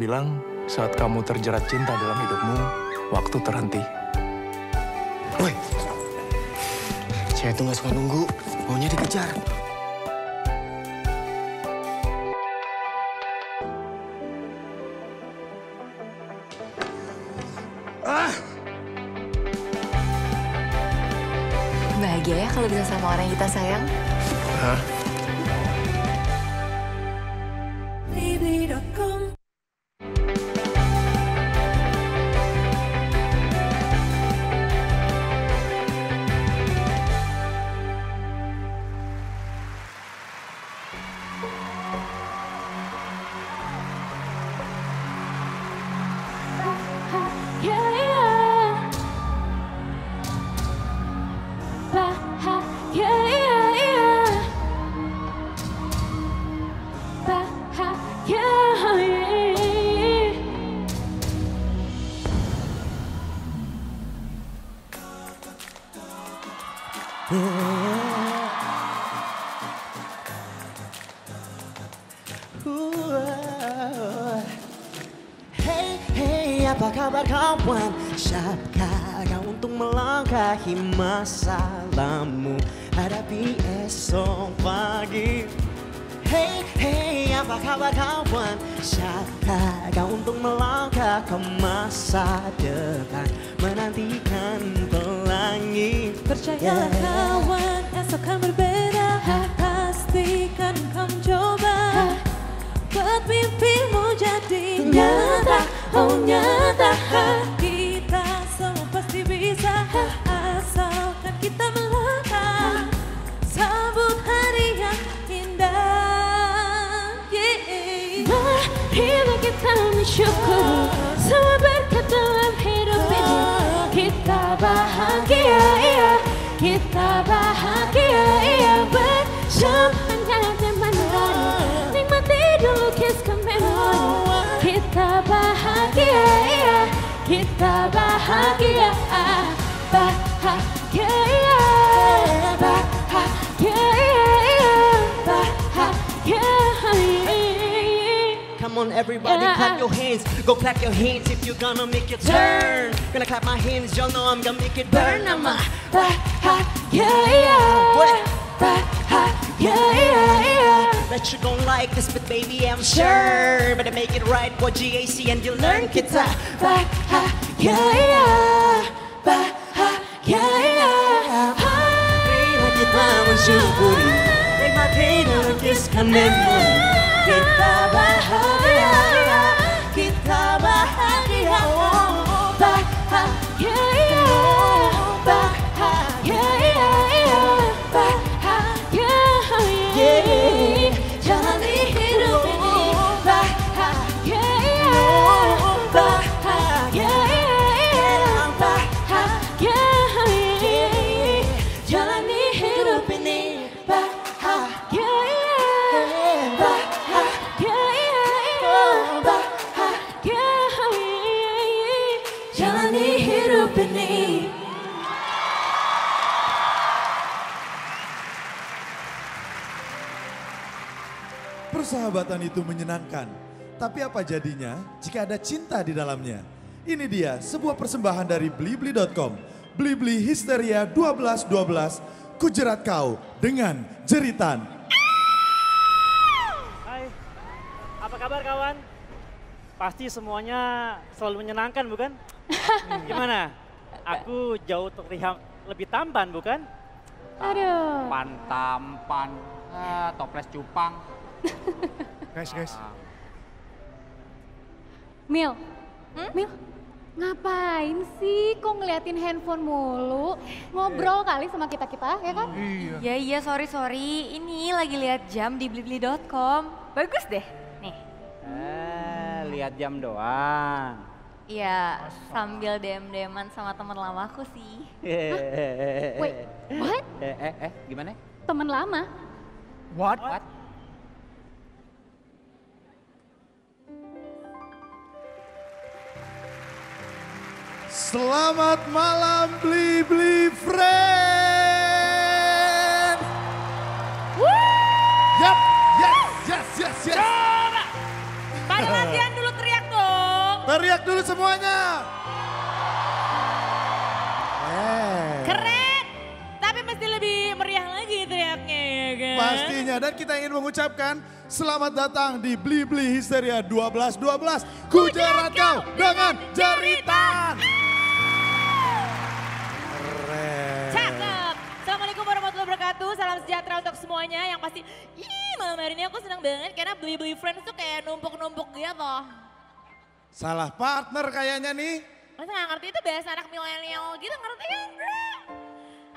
bilang saat kamu terjerat cinta dalam hidupmu, waktu terhenti. Woi, cewek tuh gak suka nunggu, maunya dikejar. Bahagia ya kalau bisa sama orang yang kita sayang. Hah? discontentment que trabajar. Persahabatan itu menyenangkan, tapi apa jadinya jika ada cinta di dalamnya? Ini dia sebuah persembahan dari blibli.com. Blibli Histeria 1212, kujerat kau dengan jeritan. Hai, apa kabar kawan? Pasti semuanya selalu menyenangkan bukan? Gimana? Aku jauh terlihat lebih tampan bukan? Aduh. Tampan, tampan, ah, toples cupang. Guys, guys. Mil, Mil, ngapain sih kok ngeliatin handphone mulu? Ngobrol kali sama kita-kita, ya kan? Ya iya sorry sorry, ini lagi lihat jam di blibli.com. Bagus deh. Nih. Eh, lihat jam doang. Iya, sambil dem-deman sama teman lamaku sih. Wait, what? Eh, eh, eh, gimana? Temen lama? What? What? Selamat malam Blibli Friend. Yap, yes, yes, yes, yes. Pada latihan dulu teriak tuh. Teriak dulu semuanya. Keren. Tapi mesti lebih meriah lagi teriaknya ya kan? Pastinya dan kita ingin mengucapkan selamat datang di Bli Bli Histeria 1212. Ku kau dengan jeritan. Keren. Wabarakatuh. Salam sejahtera untuk semuanya yang pasti. Ih malam hari ini aku senang banget karena beli-beli friends tuh kayak numpuk-numpuk gitu. Salah partner kayaknya nih. Masa gak ngerti itu bahasa anak milenial gitu ngerti kan?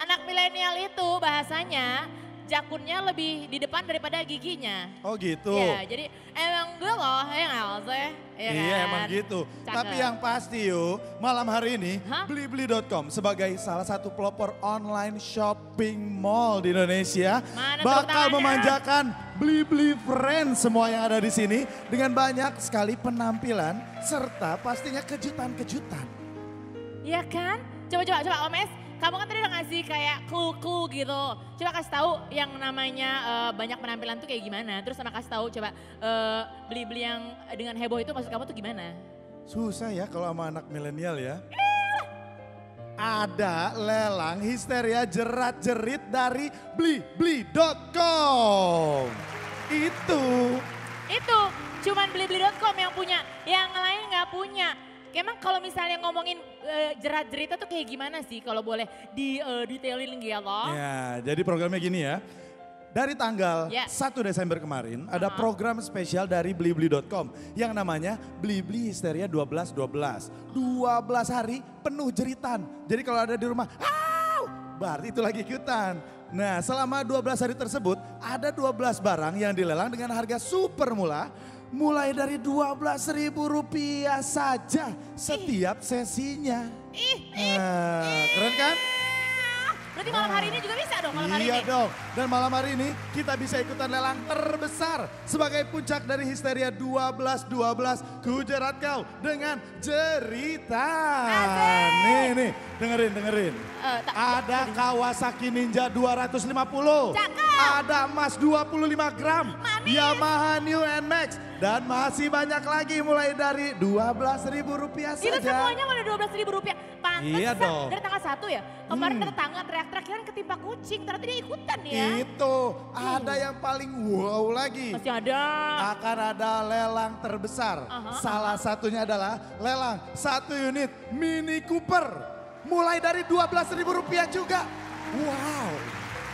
Anak milenial itu bahasanya jakunnya lebih di depan daripada giginya. Oh gitu. Iya, jadi emang gue loh, ya nggak sih? Iya Iya kan? emang gitu. Cakep. Tapi yang pasti yuk, malam hari ini? Blibli.com sebagai salah satu pelopor online shopping mall di Indonesia Mana bakal memanjakan Blibli Friends semua yang ada di sini dengan banyak sekali penampilan serta pastinya kejutan-kejutan. Iya kan? Coba coba coba Om Es, kamu kan tadi udah ngasih kayak clue-clue gitu. Coba kasih tahu yang namanya eh, banyak penampilan tuh kayak gimana. Terus sama kasih tahu coba eh, beli-beli yang dengan heboh itu maksud kamu tuh gimana? Susah ya kalau sama anak milenial ya. Ada lelang histeria jerat-jerit dari blibli.com. Itu. Itu cuman beli-beli.com yang punya, yang lain nggak punya. Emang kalau misalnya ngomongin eh, jerat-jerita tuh kayak gimana sih kalau boleh di eh, detailin gitu loh? Ya, jadi programnya gini ya. Dari tanggal Ya. 1 Desember kemarin ada Uh-huh. program spesial dari blibli.com yang namanya Blibli Histeria 1212. 12 hari penuh jeritan. Jadi kalau ada di rumah, "Au!" berarti itu lagi ikutan. Nah, selama 12 hari tersebut ada 12 barang yang dilelang dengan harga super murah mulai dari 12 ribu rupiah saja setiap sesinya. Ih, Nah, keren kan? berarti malam hari ini juga bisa dong malam hari iya ini? dong. Dan malam hari ini kita bisa ikutan lelang terbesar sebagai puncak dari Histeria 1212 Kujerat kau dengan jeritan. Nih nih, dengerin dengerin. Eh, tak- Ada Kawasaki Ninja 250. Cakep. Ada emas 25 gram. Yamaha New NMAX. Dan masih banyak lagi mulai dari 12 ribu rupiah Itu saja. semuanya udah dua belas ribu rupiah. Pantesan Iya dong. dari tanggal satu ya. Kemarin Hmm. tetangga teriak-teriak kirain ketimpa kucing. Ternyata dia ikutan ya. Itu ada yang paling wow lagi. Masih ada. akan ada lelang terbesar. Aha, Salah satunya adalah lelang satu unit Mini Cooper. Mulai dari 12 ribu rupiah juga. Wow.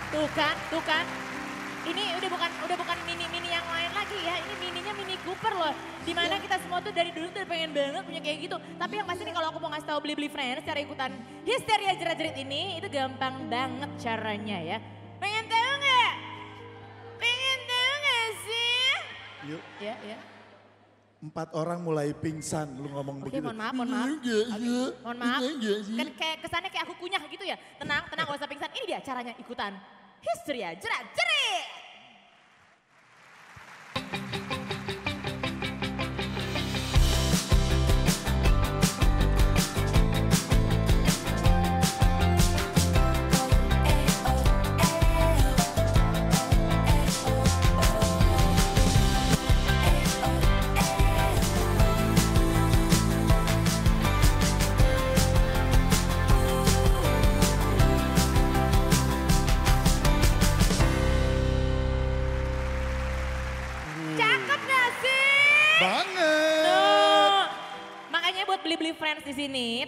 Tuh kan, tuh kan. Ini udah bukan udah bukan mini-mini yang lain lagi ya. Ini Mini Cooper loh. Di mana kita semua tuh dari dulu tuh pengen banget punya kayak gitu. Tapi yang pasti nih kalau aku mau ngasih tahu beli-beli friends cara ikutan histeria jerat-jerit ini itu gampang banget caranya ya. Pengen tahu nggak? Pengen tahu nggak sih? Yuk, Ya, ya. empat orang mulai pingsan lu ngomong Oke, begitu. mohon maaf, mohon maaf. Iya, iya. Mohon maaf. Iya, iya, iya. Kan kayak kesannya kayak aku kunyah gitu ya. Tenang, tenang gak usah pingsan. Ini dia caranya ikutan. Histeria jerat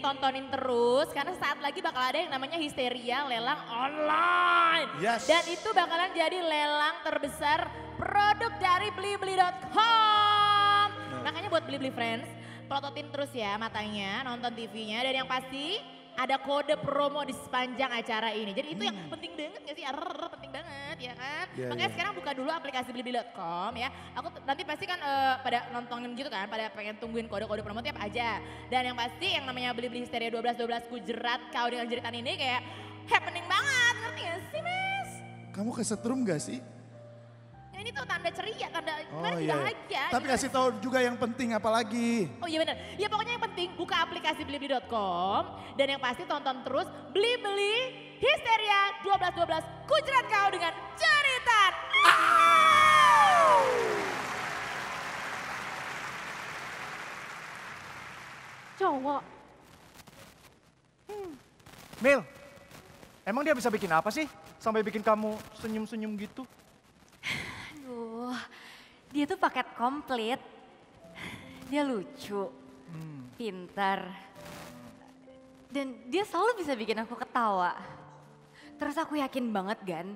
tontonin terus karena saat lagi bakal ada yang namanya histeria lelang online. Yes. Dan itu bakalan jadi lelang terbesar produk dari blibli.com. Makanya buat beli-beli friends, pelototin terus ya matanya, nonton TV-nya dan yang pasti ada kode promo di sepanjang acara ini. Jadi itu yang penting banget gak sih? Arr, penting banget ya kan? Iya, Makanya iya. sekarang buka dulu aplikasi blibli.com ya. Aku nanti pasti kan eh, pada nontonin gitu kan, pada pengen tungguin kode-kode promo tiap aja. Dan yang pasti yang namanya beli-beli histeria 12-12 ku jerat kau dengan jeritan ini kayak happening banget, ngerti gak sih Mas? Kamu kesetrum gak sih? Ini tuh tanda ceria, tanda Oh gimana iya. bahagia. Tapi gimana kasih tahu juga yang penting apa lagi? Oh iya benar. Ya pokoknya yang penting buka aplikasi blibli.com dan yang pasti tonton terus beli-beli histeria 1212 kujerat kau dengan jeritan. cowok. Mil, emang dia bisa bikin apa sih? Sampai bikin kamu senyum-senyum gitu? Aduh, dia tuh paket komplit. Dia lucu, pintar, dan dia selalu bisa bikin aku ketawa. Terus aku yakin banget kan,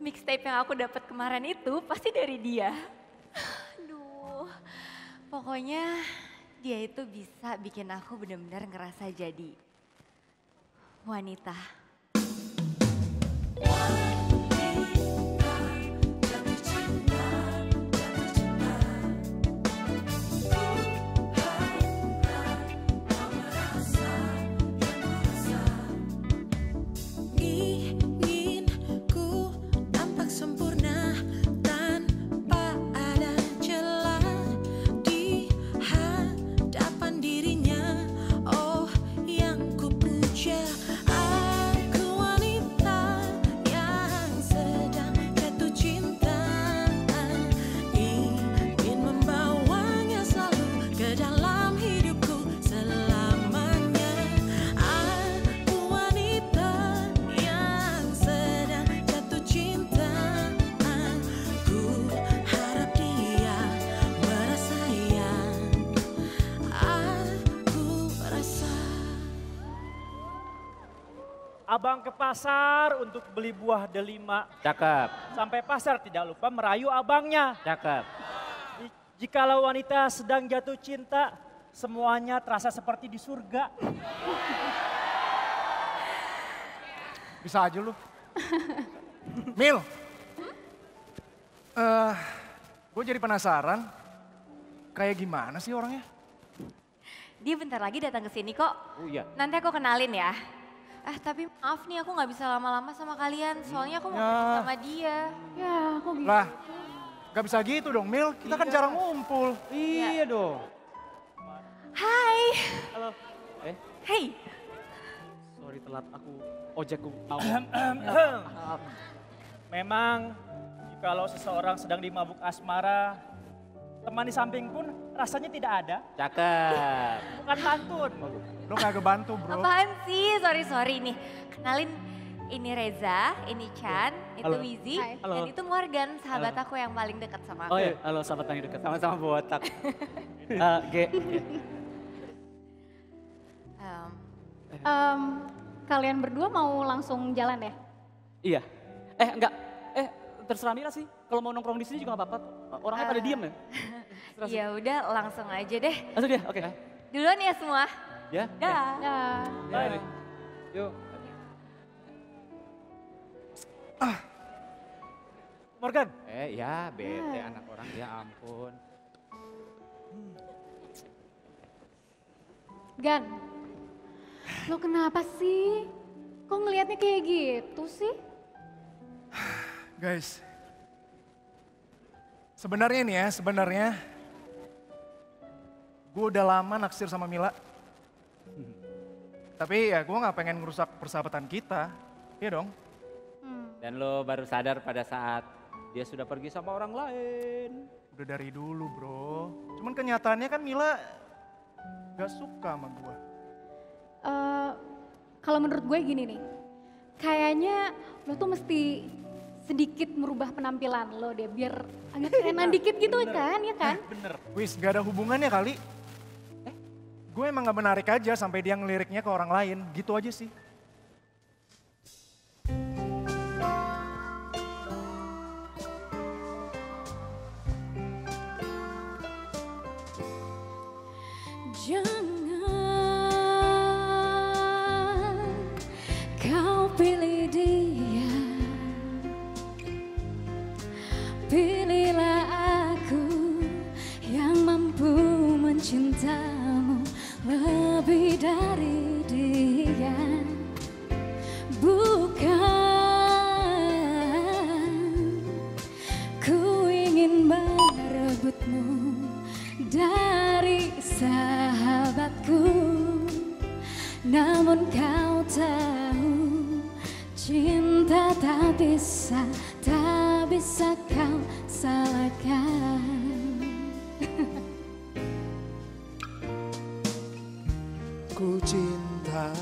mixtape yang aku dapat kemarin itu pasti dari dia. Aduh, pokoknya dia itu bisa bikin aku benar-benar ngerasa jadi wanita. Ingin pasar untuk beli buah delima. Cakep, Sampai pasar tidak lupa merayu abangnya. cakep. Jikalau wanita sedang jatuh cinta, semuanya terasa seperti di surga. Bisa aja lu. Mil, eh, gue jadi penasaran, kayak gimana sih orangnya? Dia bentar lagi datang ke sini kok. Oh iya. Nanti aku kenalin ya. Eh tapi maaf nih aku nggak bisa lama-lama sama kalian, soalnya aku mau Ya. ketemu sama dia. Ya, kok gitu. Lah, gak bisa gitu dong Mil, kita kan jarang ngumpul. Iya dong. Hai, Halo, Eh, hey, sorry telat aku ojekku mau. Memang jikalau seseorang sedang dimabuk asmara, teman di samping pun rasanya tidak ada. cakep. Bukan pantun. Lo kagak bantu bro. apaan sih? Sorry sorry nih. Kenalin, ini Reza, ini Chan, itu Halo. Wizi, Hai. dan Halo. itu Morgan, sahabat aku yang paling dekat sama aku. Oh iya, halo sahabat paling dekat. Sama-sama botak. Eh, G. Em, Em, kalian berdua mau langsung jalan ya? Iya. Eh enggak. Eh terserah Mira sih. Kalau mau nongkrong di sini juga nggak apa-apa. Orangnya pada Ah. diem ya. Ya udah langsung aja deh. Langsung dia. Oke. Duluan ya semua. Ya. Dah. Dah. Bye. Yuk. Morgan, Eh ya bete anak orang ya ampun. Gan, lo kenapa sih? Kok ngelihatnya kayak gitu sih? Guys, sebenarnya nih ya, sebenarnya gue udah lama naksir sama Mila. Tapi ya gue gak pengen ngerusak persahabatan kita, iya dong. Dan lo baru sadar pada saat dia sudah pergi sama orang lain. Udah dari dulu bro. Cuman kenyataannya kan Mila gak suka sama gue. Eh, kalau menurut gue gini nih, kayaknya lo tuh mesti sedikit merubah penampilan lo deh, biar agak kerenan dikit gitu kan, ya kan? bener. Wis gak ada hubungannya kali. Eh, gue emang gak menarik aja sampai dia ngeliriknya ke orang lain, gitu aja sih. Merebutmu dari sahabatku. Namun kau tahu cinta tak bisa, tak bisa kau salahkan. Ku cinta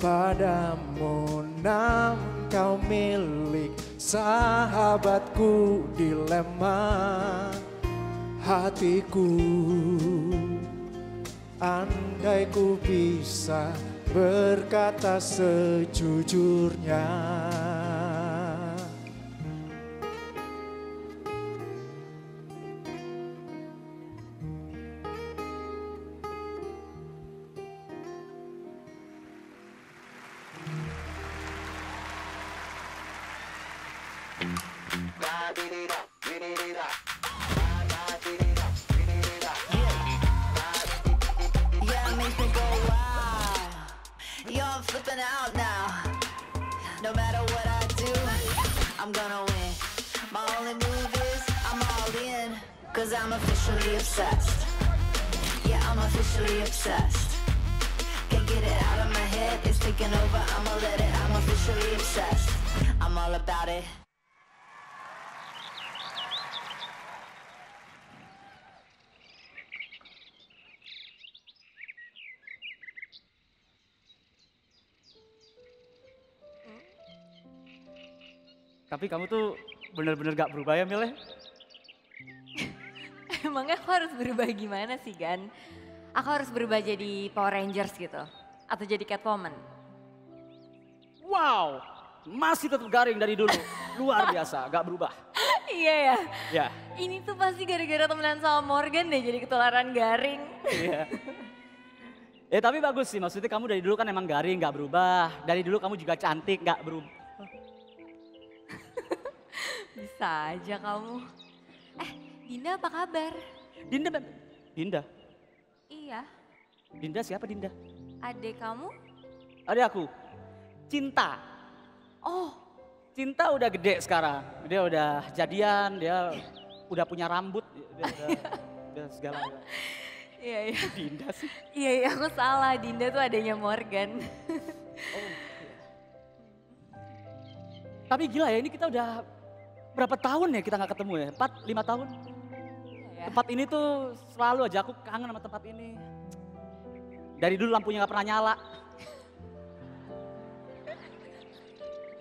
padamu namun kau milik sahabatku dilema hatiku. Andai ku bisa berkata sejujurnya taking over. I'ma let it, I'm officially obsessed. I'm all about it. Tapi kamu tuh bener-bener gak berubah ya Mil ya? Emangnya aku harus berubah gimana sih Gan? Aku harus berubah jadi Power Rangers gitu? Atau jadi Catwoman? Wow, masih tetap garing dari dulu. Luar biasa, gak berubah. iya ya? Ya, Ini tuh pasti gara-gara temenan sama Morgan deh jadi ketularan garing. iya. Eh tapi bagus sih, maksudnya kamu dari dulu kan emang garing, gak berubah. Dari dulu kamu juga cantik, gak berubah. Bisa aja kamu. Eh, Dinda apa kabar? Dinda, Dinda, Iya, Dinda siapa Dinda? adek kamu? Ada aku, Cinta. Oh, Cinta udah gede sekarang, dia udah jadian, dia udah punya rambut, dia udah, udah segala. iya iya. Dinda sih. Iya iya aku salah, Dinda tuh adanya Morgan. Tapi gila ya, ini kita udah berapa tahun ya kita nggak ketemu ya? Empat, lima tahun. Iya. Tempat ini tuh selalu aja aku kangen sama tempat ini. Dari dulu lampunya nggak pernah nyala.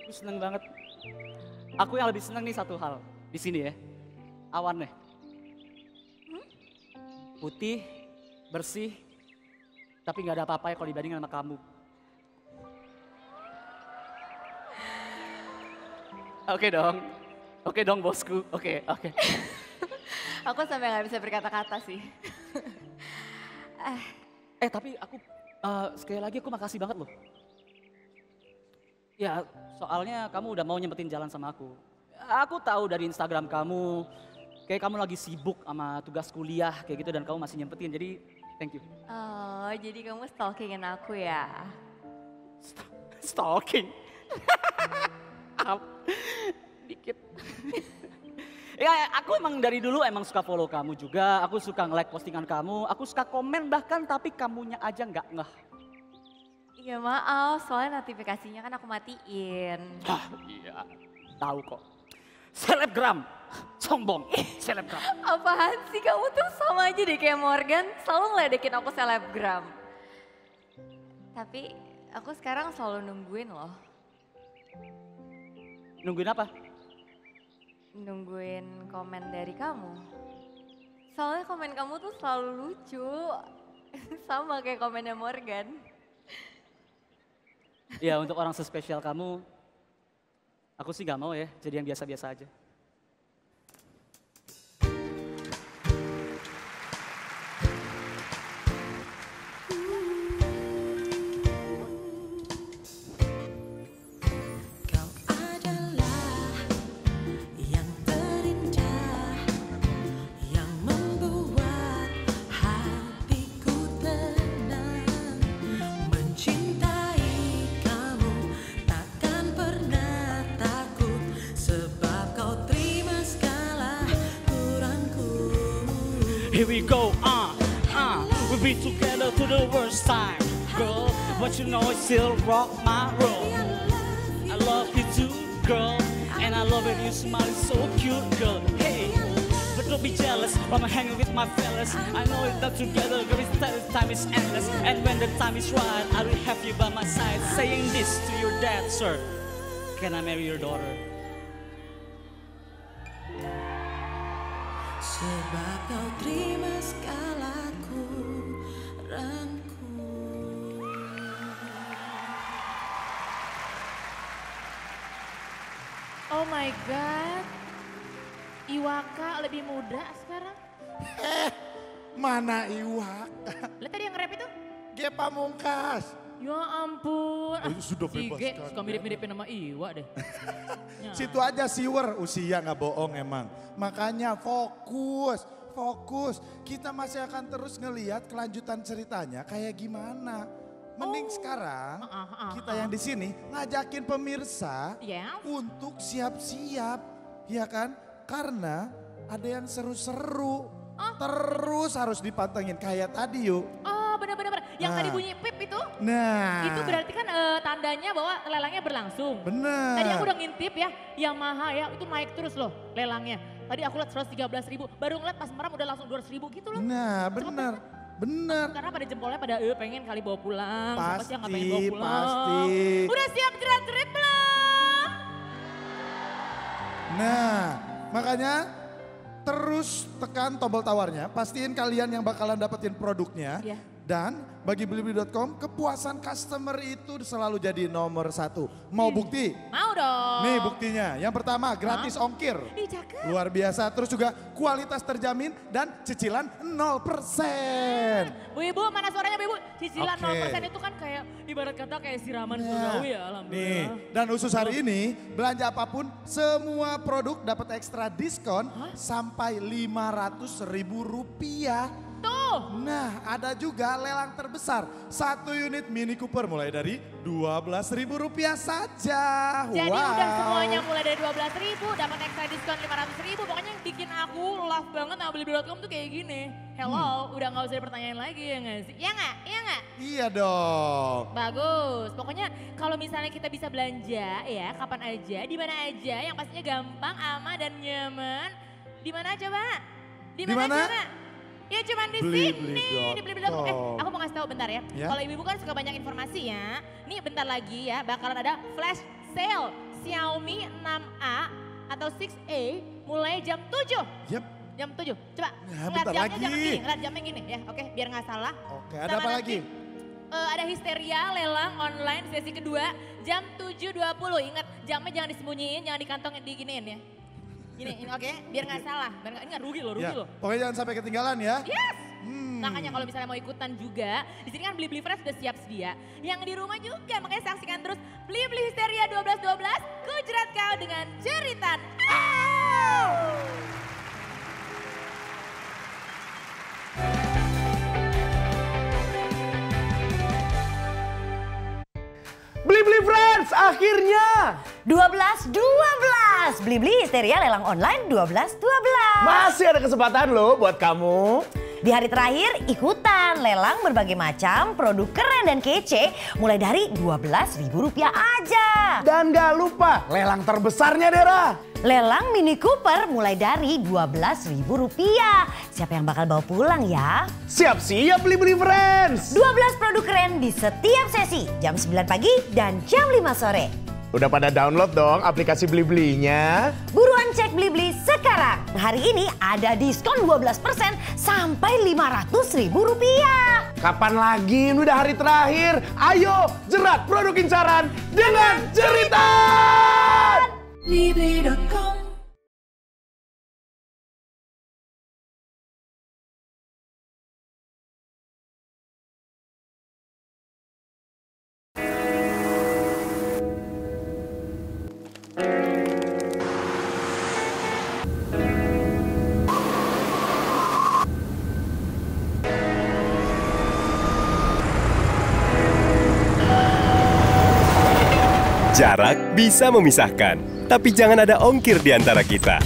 Aku seneng banget. Aku yang lebih seneng nih satu hal di sini ya. Awannya. Putih, bersih, tapi nggak ada apa-apa ya kalau dibandingin sama kamu. Oke dong, oke dong bosku, oke oke. aku sampai nggak bisa berkata-kata sih. eh, tapi aku eh, sekali lagi aku makasih banget loh. Ya soalnya kamu udah mau nyempetin jalan sama aku. Aku tahu dari Instagram kamu, kayak kamu lagi sibuk sama tugas kuliah kayak gitu dan kamu masih nyempetin. Jadi thank you. oh jadi kamu stalkingin aku ya? Stalking. Ap- Dikit. ya aku emang dari dulu emang suka follow kamu juga. Aku suka nge-like postingan kamu. Aku suka komen bahkan tapi kamunya aja nggak ngeh. Iya maaf, soalnya notifikasinya kan aku matiin. Hah, iya, tahu kok. Selebgram, sombong, selebgram. Apaan sih kamu tuh sama aja deh kayak Morgan, selalu ngeledekin aku selebgram. Tapi aku sekarang selalu nungguin loh, Nungguin apa? nungguin komen dari kamu. Soalnya komen kamu tuh selalu lucu, sama kayak komennya Morgan. Ya untuk orang sespesial kamu, aku sih gak mau ya jadi yang biasa-biasa aja. Go, on, uh. We'll be together to the worst time, girl. But you know I still rock my world. I love you too, girl. And I love it, you smile so cute, girl. Hey, but Don't be jealous I'm hanging with my fellas. I know it's not together, girl, it's time, time is endless. And when the time is right, I will have you by my side. Saying this to your dad, sir. Can I marry your daughter? Lebih muda sekarang. Eh, mana Iwak? Lihat tadi yang nge-rap itu? Ge Pamungkas. Ya ampun. Oh, itu sudah si bebas Ge kan, suka ya. mirip-miripin sama Iwa deh. Ya. Situ aja siwer, usia nggak bohong emang. Makanya fokus, fokus. Kita masih akan terus ngelihat kelanjutan ceritanya kayak gimana. Mending sekarang kita yang di sini ngajakin pemirsa Ya. untuk siap-siap, ya kan? Karena ada yang seru-seru. Terus harus dipantengin kayak tadi yuk. Oh bener-bener. Yang Nah. tadi bunyi pip itu. Nah. Itu berarti kan eh, tandanya bahwa lelangnya berlangsung. Bener. Tadi aku udah ngintip ya, Yamaha ya itu naik terus loh lelangnya. Tadi aku lihat 113 ribu, baru ngeliat pas meram udah langsung 200 ribu gitu loh. Nah bener, bener. Karena pada jempolnya pada eh, pengen kali bawa pulang. Sih yang pengen Pasti, bawa pulang? pasti. Udah siap jerat-jerit belum? Nah, makanya terus tekan tombol tawarnya, pastiin kalian yang bakalan dapetin produknya. Iya. Dan bagi Blibli.com, kepuasan customer itu selalu jadi nomor satu. Mau bukti? Mau dong. Nih buktinya, yang pertama gratis ongkir. Ih cakep. Luar biasa, terus juga kualitas terjamin dan cicilan 0%. Bu Ibu, mana suaranya Bu Ibu? Cicilan Oke. 0% itu kan kayak ibarat kata kayak siraman surgawi ya Nih, alhamdulillah. dan khusus hari ini belanja apa pun semua produk dapat ekstra diskon sampai 500 ribu rupiah. Nah, ada juga lelang terbesar. Satu unit Mini Cooper mulai dari 12 ribu rupiah saja. Jadi wow. udah semuanya mulai dari 12 ribu, dapat ekstra diskon 500 ribu. Pokoknya yang bikin aku love banget sama Blibli.com tuh kayak gini. Hello, udah gak usah dipertanyain lagi ya gak sih? Iya gak? Iya gak? Iya dong. Bagus. Pokoknya kalau misalnya kita bisa belanja ya kapan aja, di mana aja yang pastinya gampang, aman dan nyaman. Di mana coba? Di Di mana? mana coba? Ya cuman di sini di Blibli.com. Eh, aku mau ngasih tahu bentar ya. Ya. Kalau ibu-ibu kan suka banyak informasi ya. Nih bentar lagi ya bakalan ada flash sale Xiaomi 6A atau 6A mulai jam 7. Yep. Jam 7. Coba Nah, ngeliat jamnya lagi. jangan gini, ngeliat jamnya gini ya. Oke, biar nggak salah. Oke, ada Sama apa nanti, lagi? eh, ada histeria lelang online sesi kedua jam 7.20. Ingat jamnya jangan disembunyiin, jangan dikantongin diginiin ya. Gini, ini oke, biar nggak salah. Biar nggak, ini nggak rugi loh, rugi Ya, loh. pokoknya jangan sampai ketinggalan ya. Yes. Hmm. Makanya kalau misalnya mau ikutan juga, di sini kan Beli Beli Fresh sudah siap sedia. Yang di rumah juga, makanya saksikan terus Beli Beli Histeria 1212, kujerat kau dengan jeritan. Au! Beli friends, akhirnya 12 12 Beli-beli histeria lelang online 12 12. masih ada kesempatan loh buat kamu. Di hari terakhir ikutan lelang berbagai macam produk keren dan kece mulai dari Rp12.000 aja. Dan gak lupa lelang terbesarnya Dera. Lelang Mini Cooper mulai dari Rp12.000. Siapa yang bakal bawa pulang ya? Siap-siap beli-beli friends. 12 produk keren di setiap sesi jam 9 pagi dan jam 5 sore. Udah pada download dong aplikasi beli-belinya. Buruan cek Blibli sekarang. Hari ini ada diskon 12% sampai Rp500.000. Kapan lagi? Ini udah hari terakhir. Ayo jerat produk incaran dengan jeritan. Blibli.com Jarak bisa memisahkan, tapi jangan ada ongkir di antara kita.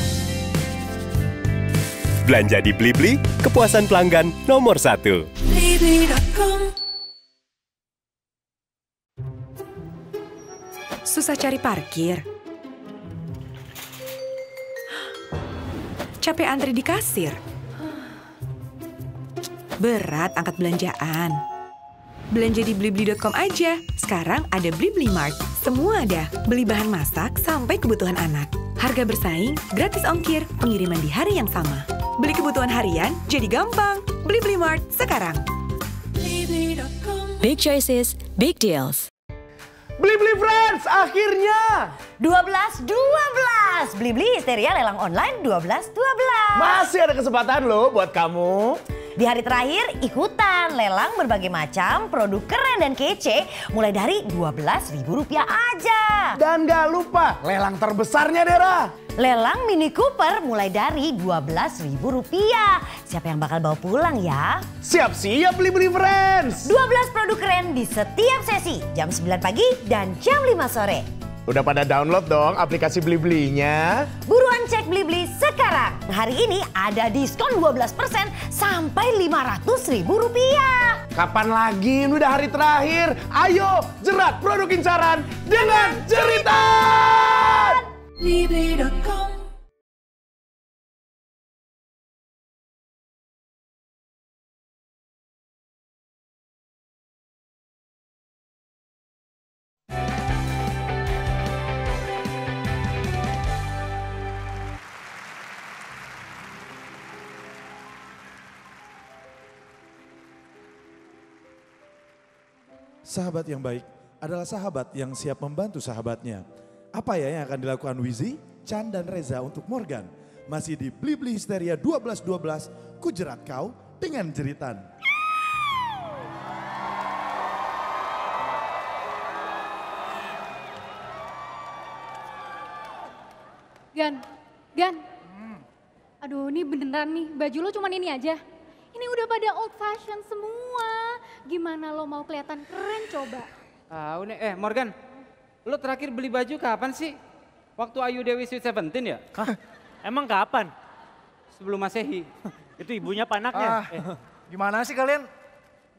Belanja di Blibli, kepuasan pelanggan nomor satu. Susah cari parkir. Capek antri di kasir? Berat angkat belanjaan? Belanja di Blibli.com aja. Sekarang ada Blibli Mart. Semua ada. Beli bahan masak sampai kebutuhan anak. Harga bersaing, gratis ongkir, pengiriman di hari yang sama. Beli kebutuhan harian jadi gampang. Blibli Mart sekarang. Big choices, big deals. Blibli Friends, akhirnya 12 12 Blibli Histeria lelang online 12 12. masih ada kesempatan loh buat kamu. Di hari terakhir ikutan lelang berbagai macam produk keren dan kece mulai dari Rp12.000 aja. Dan gak lupa lelang terbesarnya Dera. Lelang Mini Cooper mulai dari Rp12.000. Siapa yang bakal bawa pulang ya? Siap-siap Blibli Friends. 12 produk keren di setiap sesi jam 9 pagi dan jam 5 sore. Udah pada download dong aplikasi Blibli-nya? Buruan cek Blibli sekarang. Hari ini ada diskon 12% sampai Rp500.000. Kapan lagi? Ini udah hari terakhir. Ayo jerat produk incaran dengan jeritan. Blibli.com Sahabat yang baik adalah sahabat yang siap membantu sahabatnya. Apa ya yang akan dilakukan Wizi, Chan dan Reza untuk Morgan? Masih di Blibli Histeria 1212, kujerat kau dengan jeritan. Gan, Gan. Aduh ini beneran nih, baju lo cuman ini aja. Ini udah pada old fashion semua. Gimana lo mau kelihatan keren coba? Tahu nih, eh Morgan, lo terakhir beli baju kapan sih? Waktu Ayu Dewi Sweet Seventeen ya? Emang kapan? Sebelum Masehi. Itu ibunya panaknya. Ah, gimana sih kalian?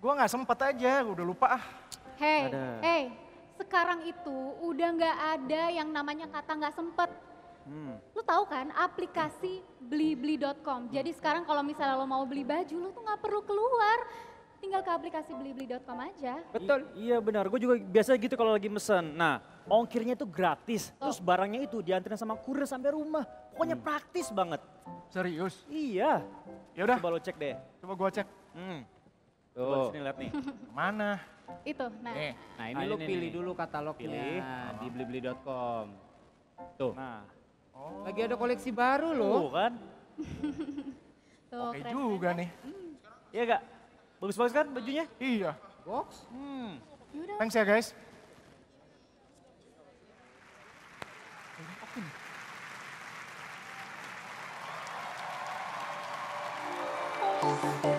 Gua nggak sempet aja, udah lupa ah. Hey, Ada. hey, sekarang itu udah nggak ada yang namanya kata nggak sempet. Hmm. Lo tahu kan aplikasi blibli.com. Jadi sekarang kalau misalnya lo mau beli baju, lo tuh nggak perlu keluar. Tinggal ke aplikasi blibli.com aja. Betul. iya benar, gue juga biasa gitu kalau lagi mesen. Nah, ongkirnya itu gratis. Terus barangnya itu dianterin sama kurir sampai rumah. Pokoknya praktis banget. Serius? Iya. Ya udah. Coba lo cek deh. Coba gua cek. Hmm. Tuh. Coba sini lihat nih. Mana? Itu, nah. Nah ini Nah, lo ini pilih nih. dulu katalognya Pilih. di blibli.com. Tuh. Nah. Lagi ada koleksi baru loh. Tuh kan. Tuh, Oke keren. juga nih. Iya gak? Bagus-bagus kan bajunya? Iya. Box? Hmm. Yaudah. Thanks ya guys. Selama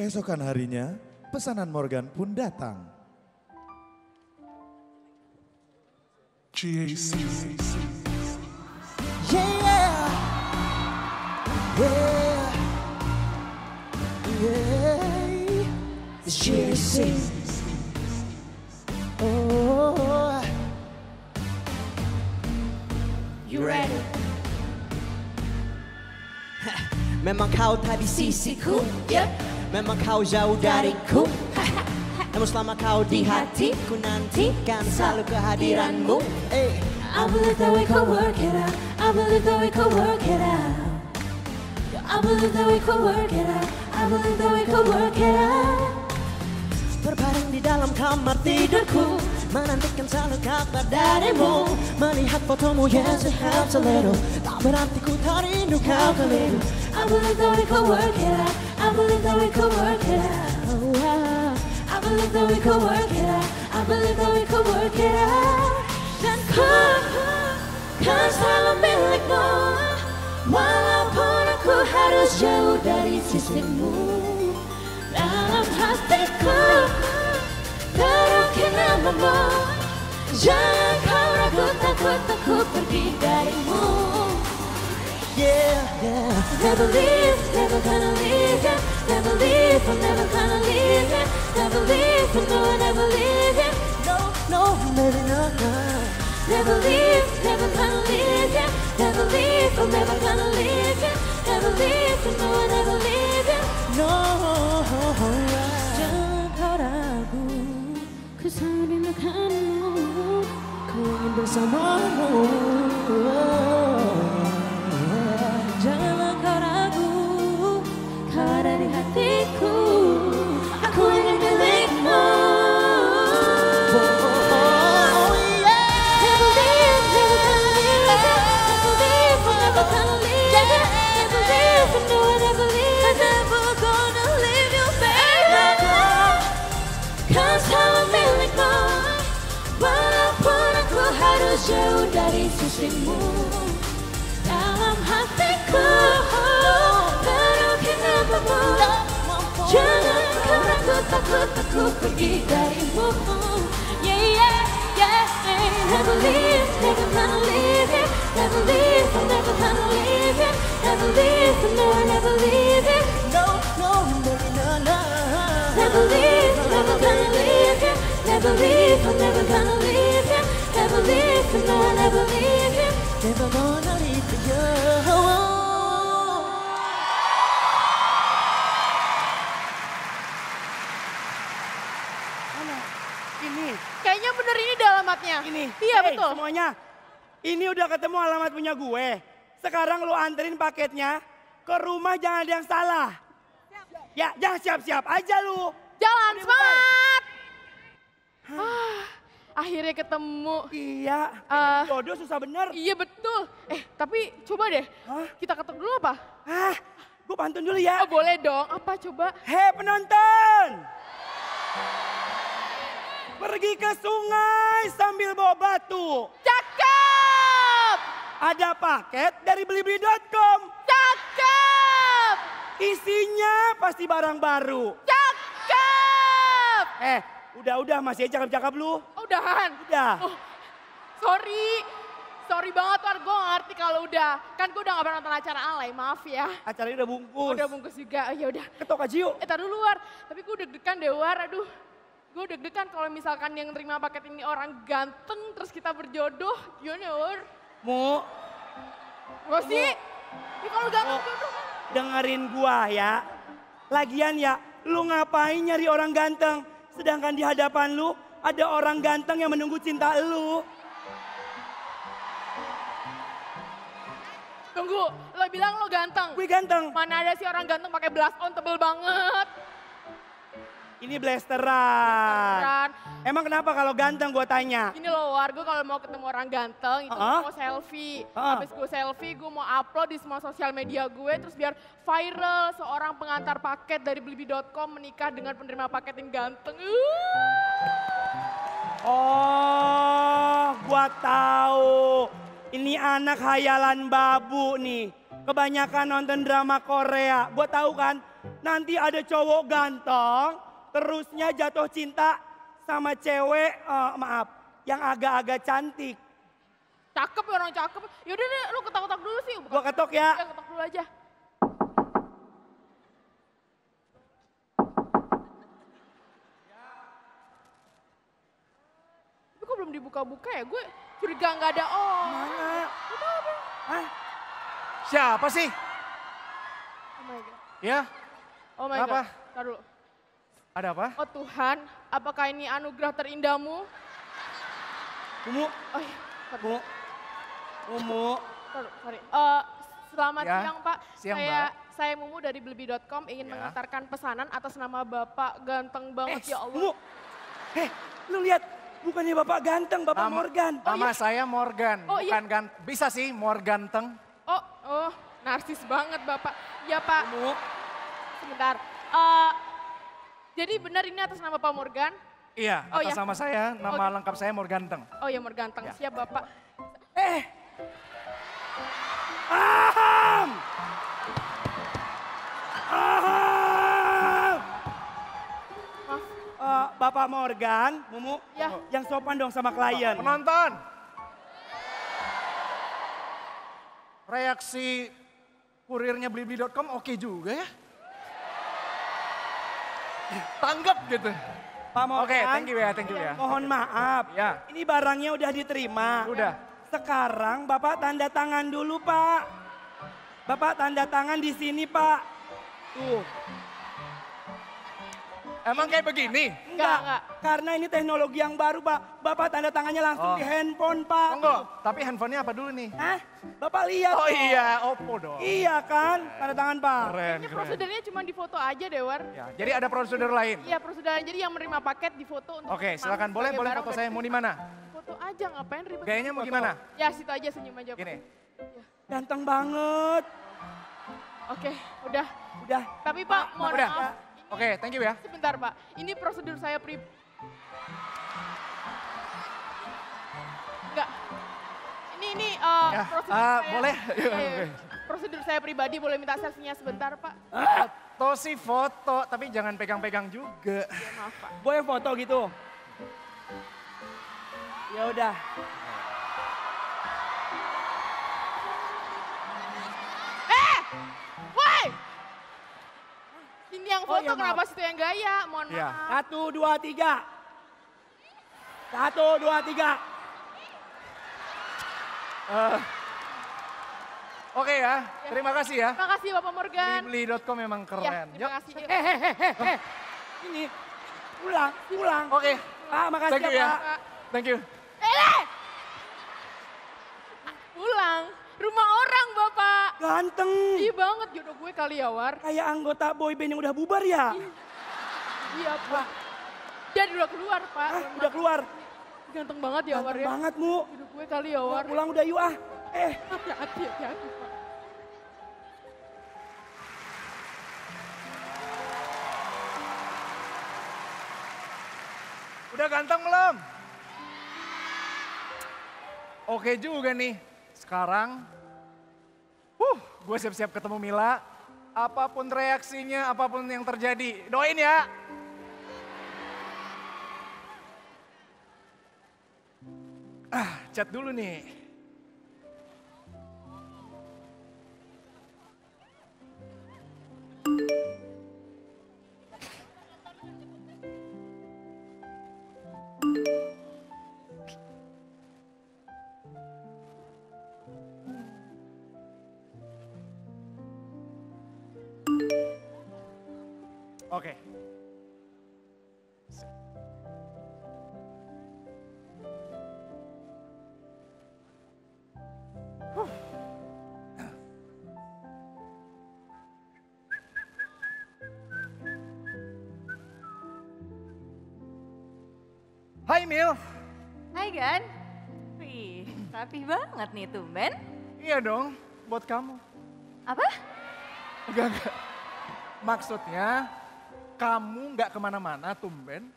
Keesokan harinya, pesanan Morgan pun datang. Yeah, yeah, yeah. It's JC. Oh, you ready? Memang kau tadi sisiku, yep. Memang kau jauh dariku. Namun selama kau di hatiku nantikan selalu kehadiranmu. Hey. I believe that we could work it out. I believe that we could work it out. I believe that we could work it out. I believe that we could work it out. Berbaring di dalam kamar tidurku Menantikan selalu kabar darimu Melihat fotomu yes it helps a little Tak berarti ku tak rindu kau keliru I believe that we could work it out I believe that we could work it out. Oh, wow. I believe that we could work it out. I believe that we could work it out. Dan ku kan selalu milikmu Walaupun aku harus jauh dari sisimu dalam hatiku Terukin namamu Jangan kau ragu takut aku pergi darimu Yeah, Never leave, never gonna leave ya. Never leave, I'm never gonna leave ya. Never leave, no, I'll never leave ya. No, no, baby, no, no. Never leave, never gonna leave ya. Never leave, I'm never gonna leave ya. Never leave, no, I'll never leave ya. No, jangan kau ragu Ku selalu rindukanmu Ku ingin bersamamu Janganlah jauh dari sisimu Dalam hatiku Never leave, never gonna leave you. Never leave, I'm never gonna leave you. Never leave, I know I never leave you. No, no, no, no, no. Never leave, never gonna leave you. Never leave, I'm never gonna leave you. Never leave, I know I never leave you. never gonna leave you Ini. Kayaknya bener ini ada alamatnya. Ini. Iya Hey, betul. Semuanya. Ini udah ketemu alamat punya gue. Sekarang lu anterin paketnya ke rumah jangan ada yang salah. Ya, jangan siap-siap aja lu. Jalan semangat. Ah, akhirnya ketemu. Iya. Ah, jodoh susah bener. Iya betul. Eh tapi coba deh. Kita ketuk dulu apa? Ah, gue pantun dulu ya. Oh boleh dong. Apa coba? Hei penonton. Pergi ke sungai sambil bawa batu. Cakep. Ada paket dari blibli.com. Cakep. Isinya pasti barang baru. Cakep. Eh, udah-udah masih cakep-cakep lu. Oh, udahan. Udah. Oh, sorry. Sorry banget War, gue ngerti kalau udah. Kan gue udah gak pernah nonton acara alay, maaf ya. Acaranya udah bungkus. Udah bungkus juga, oh, ya udah. Ketok aja yuk. Eh, tar dulu War. Tapi gue deg-degan deh War, aduh. Gue deg-degan kalau misalkan yang terima paket ini orang ganteng terus kita berjodoh, War? Mu, Gak sih? Ya kalau ganteng Oh. jodoh kan. dengerin gua ya. Lagian ya, lu ngapain nyari orang ganteng? Sedangkan di hadapan lu ada orang ganteng yang menunggu cinta lu. Tunggu, lo bilang lo ganteng. Gue ganteng. Mana ada sih orang ganteng pakai blush on tebel banget. Ini blasteran. Kan. Emang kenapa kalau ganteng gua tanya? Ini loh War, gue kalau mau ketemu orang ganteng itu Ah. mau selfie. Ah. Habis gue selfie, gue mau upload di semua sosial media gue. Terus biar viral seorang pengantar paket dari Blibli.com menikah dengan penerima paket yang ganteng. Uh. Oh, gua tahu. Ini anak hayalan babu nih. Kebanyakan nonton drama Korea. Gua tahu kan, nanti ada cowok ganteng, terusnya jatuh cinta sama cewek, eh, maaf, yang agak-agak cantik. Cakep ya orang cakep. Yaudah deh, lu ketok-ketok dulu sih. Gua ketok ya. Ya, ketok dulu aja. Tapi kok belum dibuka-buka ya? Gue curiga nggak ada oh. Mana? Hah? Siapa sih? Oh my god. Ya, Oh my Apa? god. Ntar dulu. Ada apa? Oh Tuhan, apakah ini anugerah terindahmu? Mumu, Oh iya. dulu, sorry. Eh, selamat Ya, siang Pak. siang, saya, Mbak. Saya Mumu dari Blibli.com ingin Ya. mengantarkan pesanan atas nama Bapak ganteng banget ya Allah. Mumu. Heh, lu lihat, bukannya bapak ganteng, bapak Nama- Morgan. Nama saya Morgan, Oh, iya. bukan gan Bisa sih Morganteng. Oh, oh, narsis banget Bapak. Ya Pak. Mumu. Sebentar. Eh, jadi benar ini atas nama Pak Morgan? Iya, Oh, atas iya. nama saya, nama Oh. lengkap saya Morganteng. Oh ya Morganteng, Ya. siap Bapak. Eh. Aham. Aham. Maaf. Eh, Bapak Morgan, Mumu, Ya. yang sopan dong sama klien. Penonton. Reaksi kurirnya blibli.com oke juga ya. Tanggap gitu. Pak Morgan. Oke, thank you ya, thank you ya. Mohon maaf. Ya. Ini barangnya udah diterima. Udah. Sekarang Bapak tanda tangan dulu, Pak. Bapak tanda tangan di sini, Pak. Tuh. Emang kayak begini? Enggak, Karena ini teknologi yang baru, Pak. Bapak tanda tangannya langsung Oh. di handphone, Pak. Tunggu, tapi handphonenya apa dulu nih? Hah? Bapak lihat. Oh dong. iya, Oppo dong. Iya kan? Tanda tangan, Pak. Keren, Ini keren. prosedurnya cuma di foto aja deh War. Ya, jadi ada prosedur lain. Iya prosedurnya, jadi yang menerima paket di foto untuk Oke, silakan. Boleh, boleh foto saya mau di mana? Foto aja ngapain ribet. Gayanya mau Foto. gimana? Ya situ aja senyum aja. Pak. Gini. Ganteng banget. Oke, udah. Udah. Tapi Pak, mohon udah. maaf. Oke, thank you ya. Sebentar Pak, ini prosedur saya pri... Enggak. Ini, ini uh, Ya, prosedur ah, saya. boleh? Oke. Prosedur saya pribadi, boleh minta selfie-nya sebentar Pak? Foto sih foto, tapi jangan pegang-pegang juga. Ya, maaf Pak. Boleh foto gitu? Ya udah. Ini yang Oh, foto, iya, maaf. kenapa situ yang gaya? Mohon Iya. maaf. Satu, dua, tiga. Satu, dua, tiga. Eh, Oke ya, terima kasih ya. Terima kasih Bapak Morgan. Blibli.com memang Ya, keren. terima kasih. Hehehe. Ini. Pulang, pulang. Oke. Pak, makasih Thank you ya, ya. Pak. Thank you. Ele! Pulang. Rumah orang Bapak. Ganteng. Iya banget jodoh gue kali ya War. Kayak anggota boyband yang udah bubar ya? Iya Pak. Dia udah keluar Pak. Hah, udah keluar. Ganteng banget ya War Ganteng ya. banget, Mu. Jodoh gue kali ya War. Pulang udah yuk ah. Eh. Hati-hati, hati-hati Pak. Udah ganteng belum? Oke juga nih. Sekarang, huh, gue siap-siap ketemu Mila. Apa pun reaksinya, apa pun yang terjadi, doain ya. Ah, chat dulu nih. Oke. Hai Mil. Hai Gan. Wih, rapi banget nih tumben. Iya dong, buat kamu. Apa? Enggak, enggak. Maksudnya, kamu nggak ke mana-mana tumben.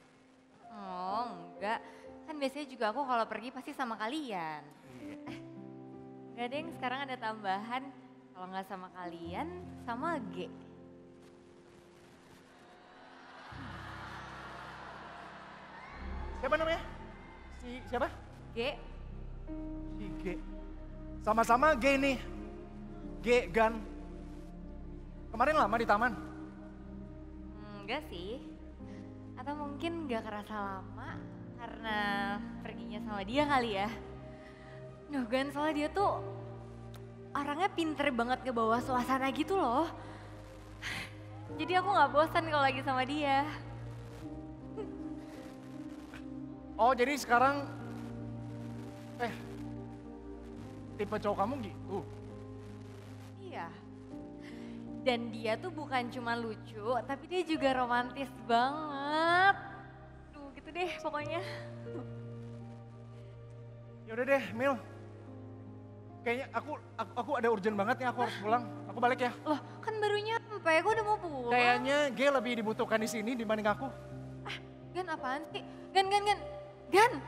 Oh enggak, kan biasanya juga aku kalau pergi pasti sama kalian. Enggak deh, sekarang ada tambahan. Kalau nggak sama kalian, sama G. Siapa namanya? Si siapa? G. Si G. Sama-sama G nih. G Gan. Kemarin lama di taman. Hmm, Enggak sih. Atau mungkin nggak kerasa lama karena perginya sama dia kali ya. Duh Gan, soalnya dia tuh orangnya pinter banget ngebawa suasana gitu loh. Jadi aku nggak bosan kalau lagi sama dia. Oh jadi sekarang, eh, tipe cowok kamu gitu? Iya. Dan dia tuh bukan cuma lucu, tapi dia juga romantis banget. Duh gitu deh pokoknya. Yaudah deh Mil. Kayaknya aku, aku aku ada urgent banget nih aku harus pulang. Aku balik ya. Loh kan baru nyampe, gue udah mau pulang. Kayaknya G lebih dibutuhkan di sini dibanding aku. Gan apaan sih? Gan, Gan, Gan. Gan!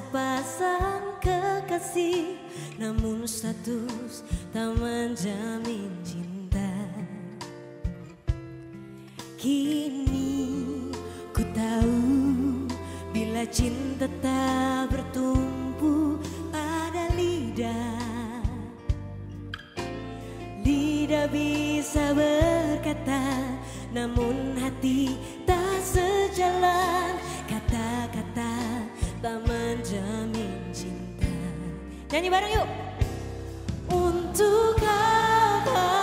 Sepasang kekasih Namun status tak menjamin cinta. Kini ku tahu bila cinta tak bertumpu pada lidah. Lidah bisa berkata namun hati tak sejalan tak menjamin cinta. Nyanyi bareng yuk. Untuk apa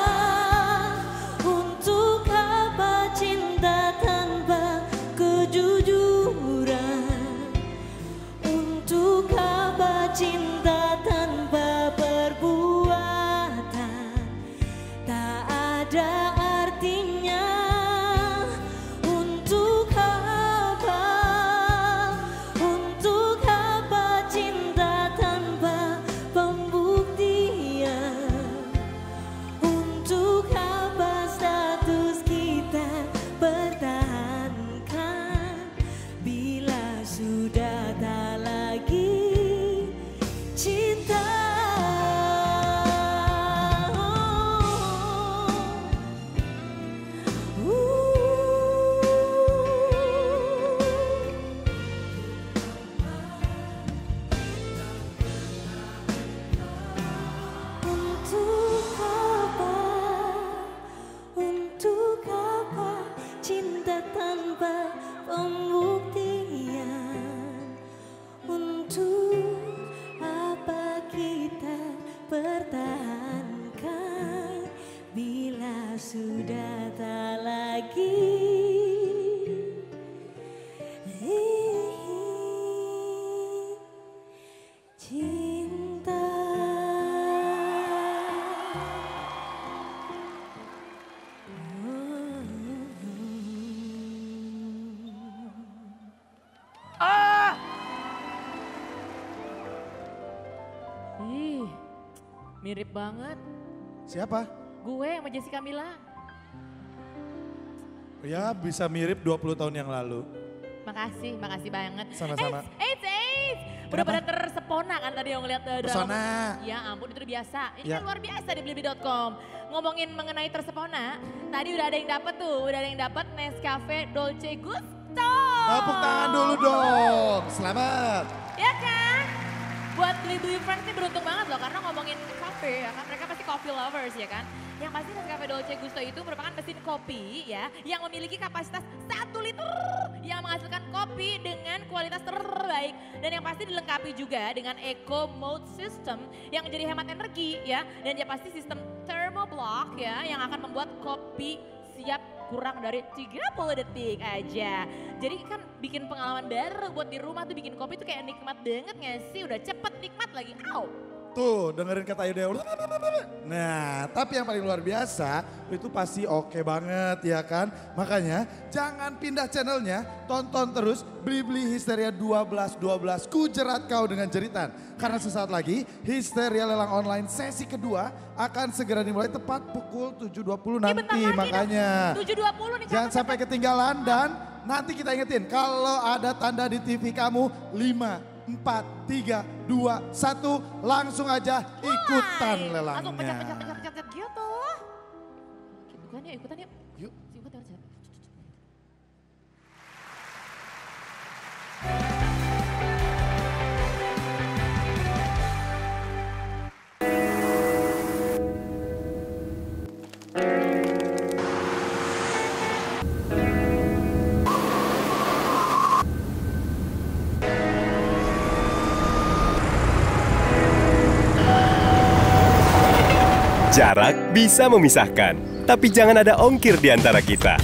mirip banget. Siapa? Gue sama Jessica Mila. Ya bisa mirip 20 tahun yang lalu. Makasih, makasih banget. Sama-sama. Eits, eits, eits. Udah pada tersepona kan tadi yang ngeliat uh, drama. Pesona. Ya ampun itu biasa. Ini Ya. kan luar biasa di Blibli.com. Ngomongin mengenai tersepona, tadi udah ada yang dapet tuh, udah ada yang dapet Nescafe Dolce Gusto. Tepuk tangan dulu dong. Selamat. Ya kan? Buat beruntung banget loh karena ngomongin kafe ya kan. Mereka pasti coffee lovers ya kan. Yang pasti Nescafe Dolce Gusto itu merupakan mesin kopi ya yang memiliki kapasitas 1 liter yang menghasilkan kopi dengan kualitas terbaik dan yang pasti dilengkapi juga dengan eco mode system yang jadi hemat energi ya dan dia pasti sistem thermoblock ya yang akan membuat kopi siap kurang dari 30 detik aja. Jadi kan bikin pengalaman baru buat di rumah tuh bikin kopi tuh kayak nikmat banget gak sih? Udah cepet nikmat lagi. Au. Tuh dengerin kata Ayu Dewa. Nah tapi yang paling luar biasa itu pasti oke banget ya kan. Makanya jangan pindah channelnya. Tonton terus Beli-Beli Histeria 12-12 Ku jerat kau dengan jeritan. Karena sesaat lagi Histeria Lelang Online sesi kedua akan segera dimulai tepat pukul 7.20 nanti. Makanya 7.20 nih jangan sampai ketinggalan dan nanti kita ingetin kalau ada tanda di TV kamu 5, 4, 3, 2, 1 langsung aja ikutan Langsung lelangnya. pencet-pencet-pencet gitu. Ikutan yuk, ikutan yuk. Yuk. Ikutan. Jarak bisa memisahkan, tapi jangan ada ongkir di antara kita.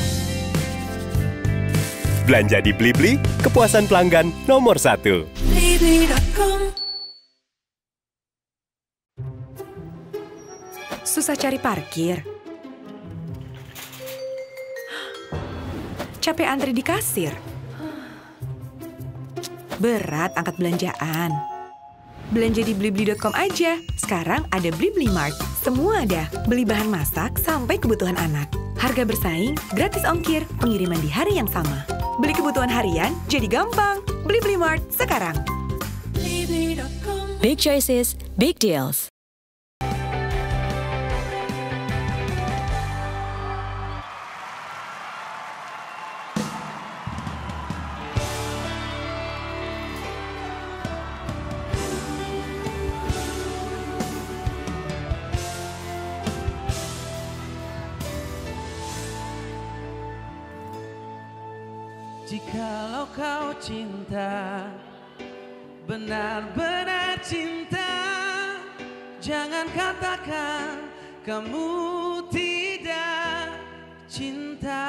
Belanja di Blibli, kepuasan pelanggan nomor satu. Susah cari parkir. Capek antri di kasir. Berat angkat belanjaan. Belanja di Blibli.com aja. Sekarang ada Blibli Mart. Semua ada. Beli bahan masak sampai kebutuhan anak. Harga bersaing, gratis ongkir, pengiriman di hari yang sama. Beli kebutuhan harian jadi gampang. Blibli Mart sekarang. Big choices, big deals. Cinta. Benar-benar cinta. Jangan katakan kamu tidak cinta.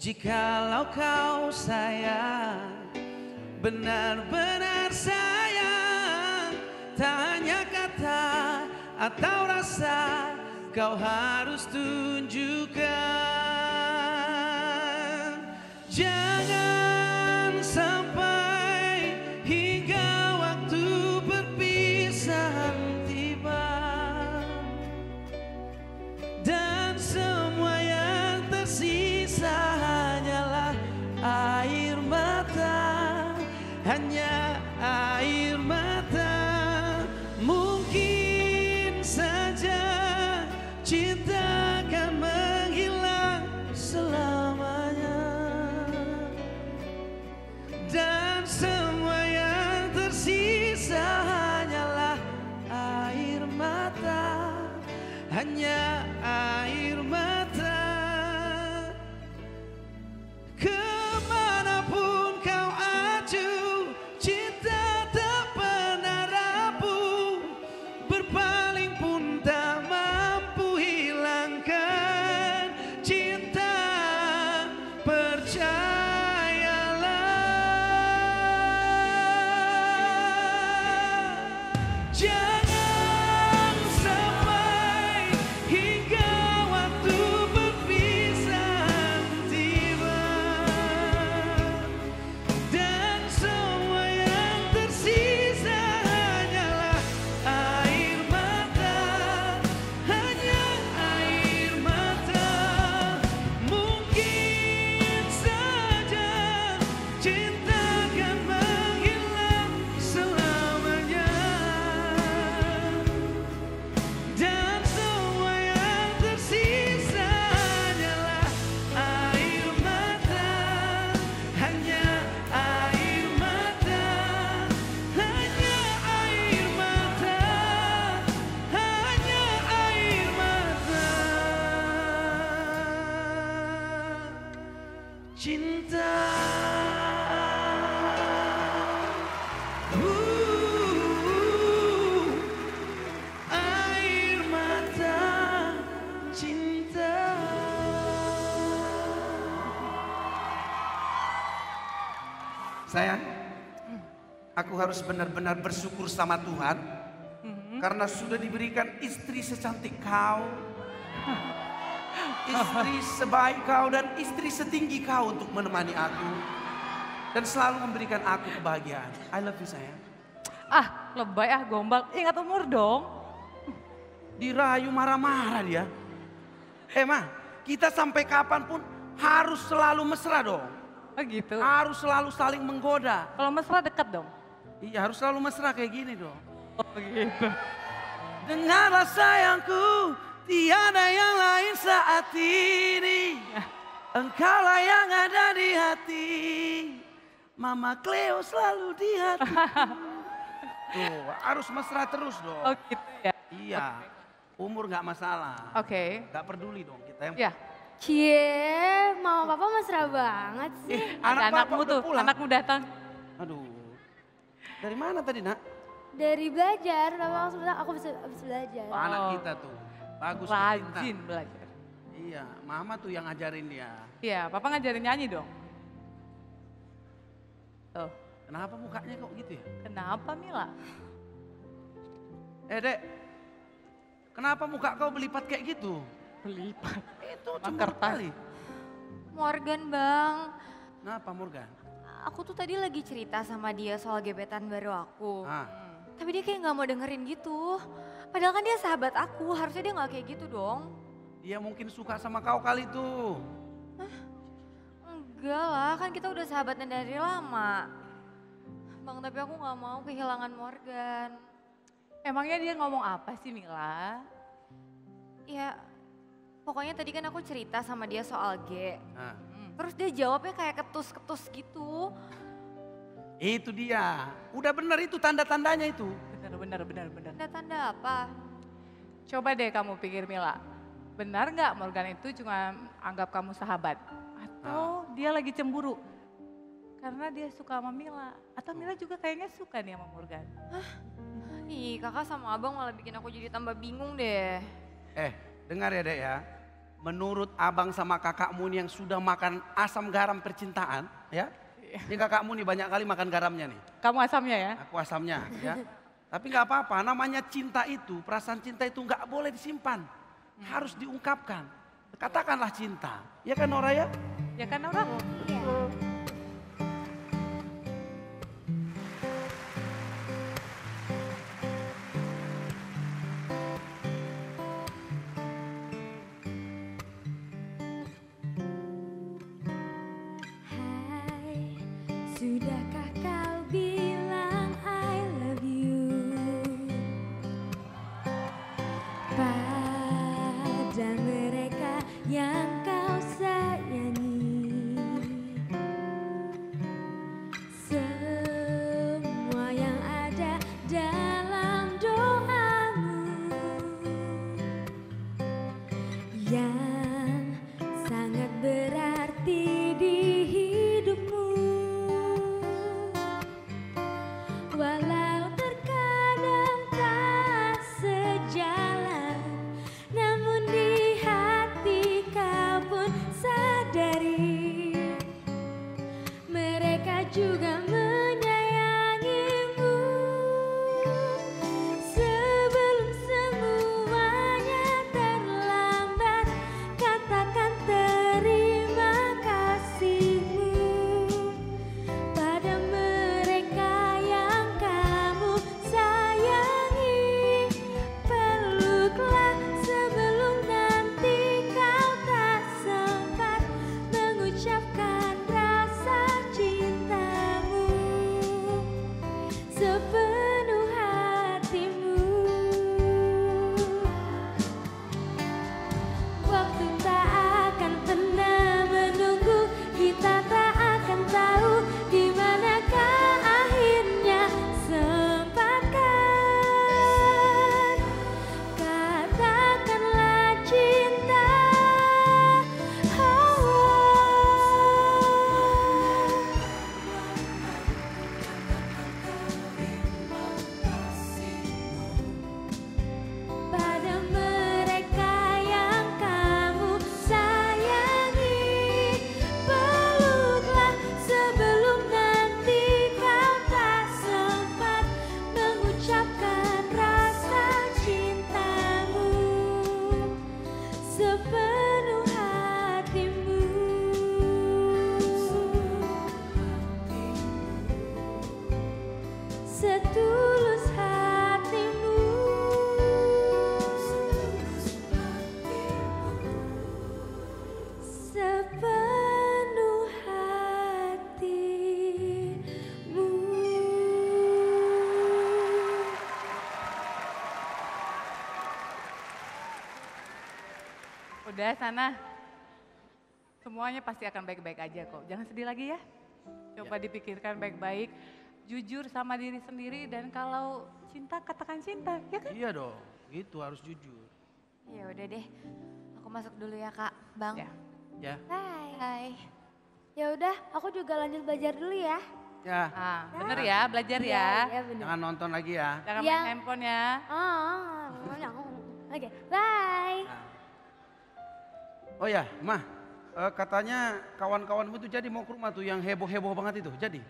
Jikalau kau sayang Benar-benar sayang. Tak hanya kata atau rasa Kau harus tunjukkan. Jangan Sayang, aku harus benar-benar bersyukur sama Tuhan karena sudah diberikan istri secantik kau, istri sebaik kau dan istri setinggi kau untuk menemani aku dan selalu memberikan aku kebahagiaan. I love you sayang. Ah, lebay ah gombal. Ingat umur dong. Dirayu marah-marah dia. Eh mah, kita sampai kapan pun harus selalu mesra dong. Oh gitu. Harus selalu saling menggoda. Kalau mesra dekat dong. Iya harus selalu mesra kayak gini dong. Oh gitu. Dengarlah sayangku, tiada yang lain saat ini. Engkaulah yang ada di hati. Mama Cleo selalu di hati. Tuh, harus mesra terus dong. Oh gitu ya. Iya. Umur nggak masalah. Oke. Nggak peduli dong kita yang Ya. Cie, mama papa mesra banget sih. anak Ada anakmu tuh, pulang. anakmu datang. Aduh. Dari mana tadi nak? Dari belajar, papa langsung bilang aku bisa habis belajar. Oh, anak kita tuh. Bagus Rajin belajar. Iya, mama tuh yang ngajarin dia. Iya, papa ngajarin nyanyi dong. Tuh. Kenapa mukanya kok gitu ya? Kenapa Mila? Eh dek, kenapa muka kau belipat kayak gitu? Belipat? Itu cemburu kertas. kali. Morgan bang, Kenapa Morgan? aku tuh tadi lagi cerita sama dia soal gebetan baru aku. Ah. Tapi dia kayak nggak mau dengerin gitu. Padahal kan dia sahabat aku, harusnya dia nggak kayak gitu dong. Dia mungkin suka sama kau kali tuh. Enggak lah, kan kita udah sahabatan dari lama. Bang, tapi aku nggak mau kehilangan Morgan. Emangnya dia ngomong apa sih Mila? Ya, pokoknya tadi kan aku cerita sama dia soal G. Nah, Terus dia jawabnya kayak ketus-ketus gitu. itu dia. Udah bener itu tanda-tandanya itu. Benar, benar, benar, benar. Tanda-tanda apa? Coba deh kamu pikir Mila, benar nggak Morgan itu cuma anggap kamu sahabat? Atau dia lagi cemburu? Karena dia suka sama Mila. Atau Mila juga kayaknya suka nih sama Morgan. Ih, kakak sama abang malah bikin aku jadi tambah bingung deh. Eh, dengar ya dek ya. Menurut abang sama kakakmu nih yang sudah makan asam garam percintaan, ya. Ini kakakmu nih banyak kali makan garamnya nih. Kamu asamnya ya? Aku asamnya, ya. Tapi nggak apa-apa, namanya cinta itu, perasaan cinta itu nggak boleh disimpan. Harus diungkapkan. Katakanlah cinta. Ya kan Nora ya? Ya kan Nora? Hai, pada mereka yang Udah sana. Semuanya pasti akan baik-baik aja kok. Jangan sedih lagi ya. Coba dipikirkan baik-baik. Jujur sama diri sendiri dan kalau cinta katakan cinta, ya kan? Iya dong, gitu harus jujur. Ya udah deh, aku masuk dulu ya kak, bang. Ya. Hai. Hai. Ya udah, aku juga lanjut belajar dulu ya. Ya. Ah, bener ya, belajar Iya, ya. iya bener. Jangan nonton lagi ya. Jangan Iya. main handphone ya. Oh, oke, bye. Oh ya, Mah, eh, katanya kawan-kawanmu itu jadi mau ke rumah tuh yang heboh-heboh banget itu. Jadi?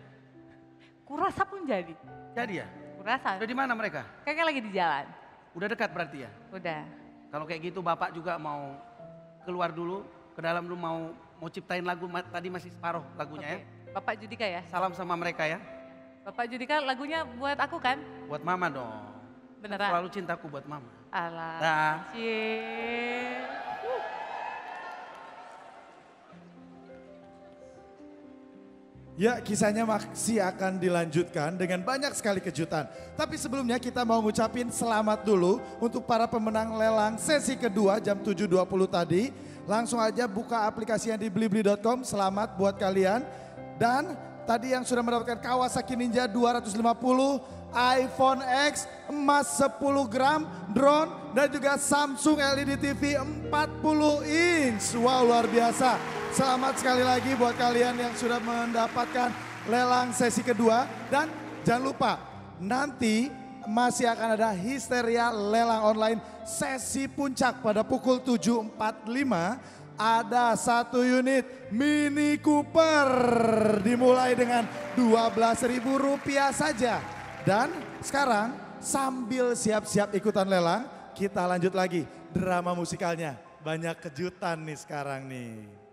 Kurasa pun jadi. Jadi ya? Kurasa. Udah di mana mereka? Kayaknya lagi di jalan. Udah dekat berarti ya? Udah. Kalau kayak gitu Bapak juga mau keluar dulu, ke dalam dulu mau mau ciptain lagu tadi masih separuh lagunya ya. Bapak Judika ya. Salam sama mereka ya. Bapak Judika lagunya buat aku kan? Buat Mama dong. Beneran? Selalu cintaku buat Mama. Alah. Dah. Cie. Ya, kisahnya masih akan dilanjutkan dengan banyak sekali kejutan. Tapi sebelumnya kita mau ngucapin selamat dulu untuk para pemenang lelang sesi kedua jam 7.20 tadi. Langsung aja buka aplikasi yang di blibli.com. Selamat buat kalian. Dan tadi yang sudah mendapatkan Kawasaki Ninja 250, iPhone X, emas 10 gram, drone, dan juga Samsung LED TV 40 inch. Wow, luar biasa. Selamat sekali lagi buat kalian yang sudah mendapatkan lelang sesi kedua. Dan jangan lupa, nanti masih akan ada histeria lelang online sesi puncak pada pukul 7.45. Ada satu unit Mini Cooper dimulai dengan Rp12.000 saja. Dan sekarang sambil siap-siap ikutan lelang, kita lanjut lagi drama musikalnya. Banyak kejutan nih sekarang nih.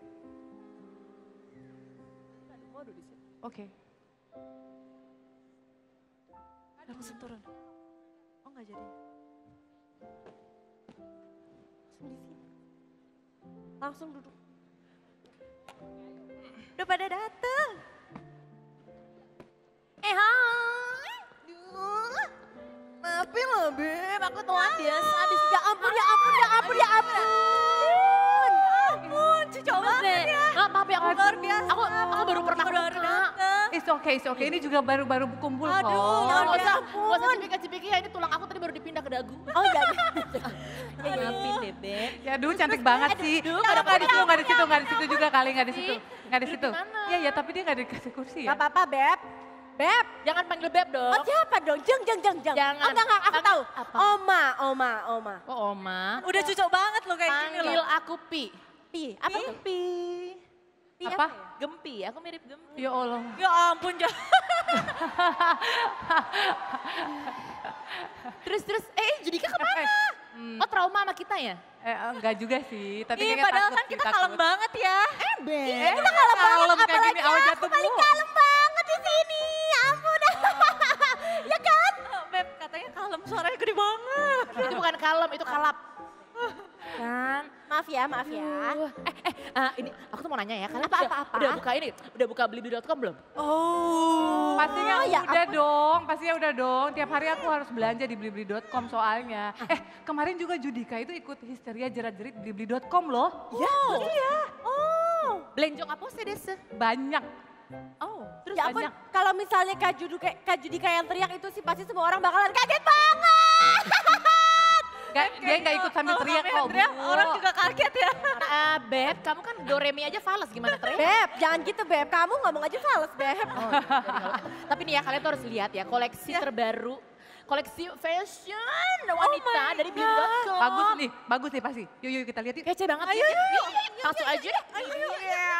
Oke. Langsung turun. Oh nggak jadi. Langsung duduk. Udah pada dateng. Eh hai. Duh. Maafin loh Beb, aku telat biasa. Abis ya ampun, ya ampun, ya ampun, ya ampun. Ampun, cucu banget ya. Nggak, maaf ya, aku, Luar biasa. aku, aku baru pernah kena. It's okay, it's okay. Ini juga baru-baru kumpul kok. Aduh, nggak usah, nggak usah cipika-cipiki ya, ini tulang aku tadi baru dipindah ke dagu. Oh iya. Ya maafin deh, Beb. Ya aduh cantik banget sih. Nggak nggak di situ, nggak di situ, nggak di situ juga kali, nggak di situ. Nggak di situ. Iya, ya tapi dia nggak dikasih kursi ya. Gak apa-apa, Beb. Beb. Jangan panggil Beb dong. Oh siapa dong? Jeng, jeng, jeng, jeng. Jangan. Oh, enggak, enggak, aku tahu. Apa? Oma, Oma, Oma. Oh Oma. Udah cocok banget lo kayak gini Panggil loh. aku Pi. Pi, apa tuh? Pi. Pi Apa? Gempi, aku mirip Gempi. Ya Allah. Ya ampun. Terus terus, eh Judika ke mana? Oh trauma sama kita ya? Eh, enggak juga sih, tapi Iya, kayaknya padahal takut kan kita takut. kalem banget ya. Eh, Beb. Iya, kita kalem banget. Kalem kayak Apalagi gini, aku jatuh paling kalem banget di sini. Ya ampun. ya kan? Beb, katanya kalem, suaranya gede banget. Itu bukan kalem, itu kalap. Kan, maaf ya, maaf ya. Eh, eh, ah, ini aku tuh mau nanya ya, kalian Apa, udah, apa, apa? udah buka ini, udah buka blibli.com belum? Oh. Pastinya ya udah ampun. dong, pastinya udah dong. Tiap hari aku harus belanja di blibli.com soalnya. Eh, kemarin juga Judika itu ikut histeria jerat-jerit blibli.com loh. Ya, iya. Oh. Belenjong apa sih desa? Banyak. Oh, Terus ya ampun, kalau misalnya Kak Judika, Kak Judika yang teriak itu sih pasti semua orang bakalan kaget banget. Gak, dia nggak ikut sambil Kalau teriak kami kok. teriak, orang juga kaget ya. Ah, Beb, kamu kan Doremi aja fals, gimana teriak? Beb, jangan gitu Beb, kamu ngomong aja fals Beb. Tapi nih ya, kalian tuh harus lihat ya, koleksi terbaru. Koleksi fashion wanita dari blibli.com. Bagus nih, bagus nih pasti. Yuk, yuk kita lihat yuk. Kece banget Ayo, ya. yuk, yuk, Yuk, yuk, Langsung yuk, aja yuk, deh. ayo, yuk. Iya.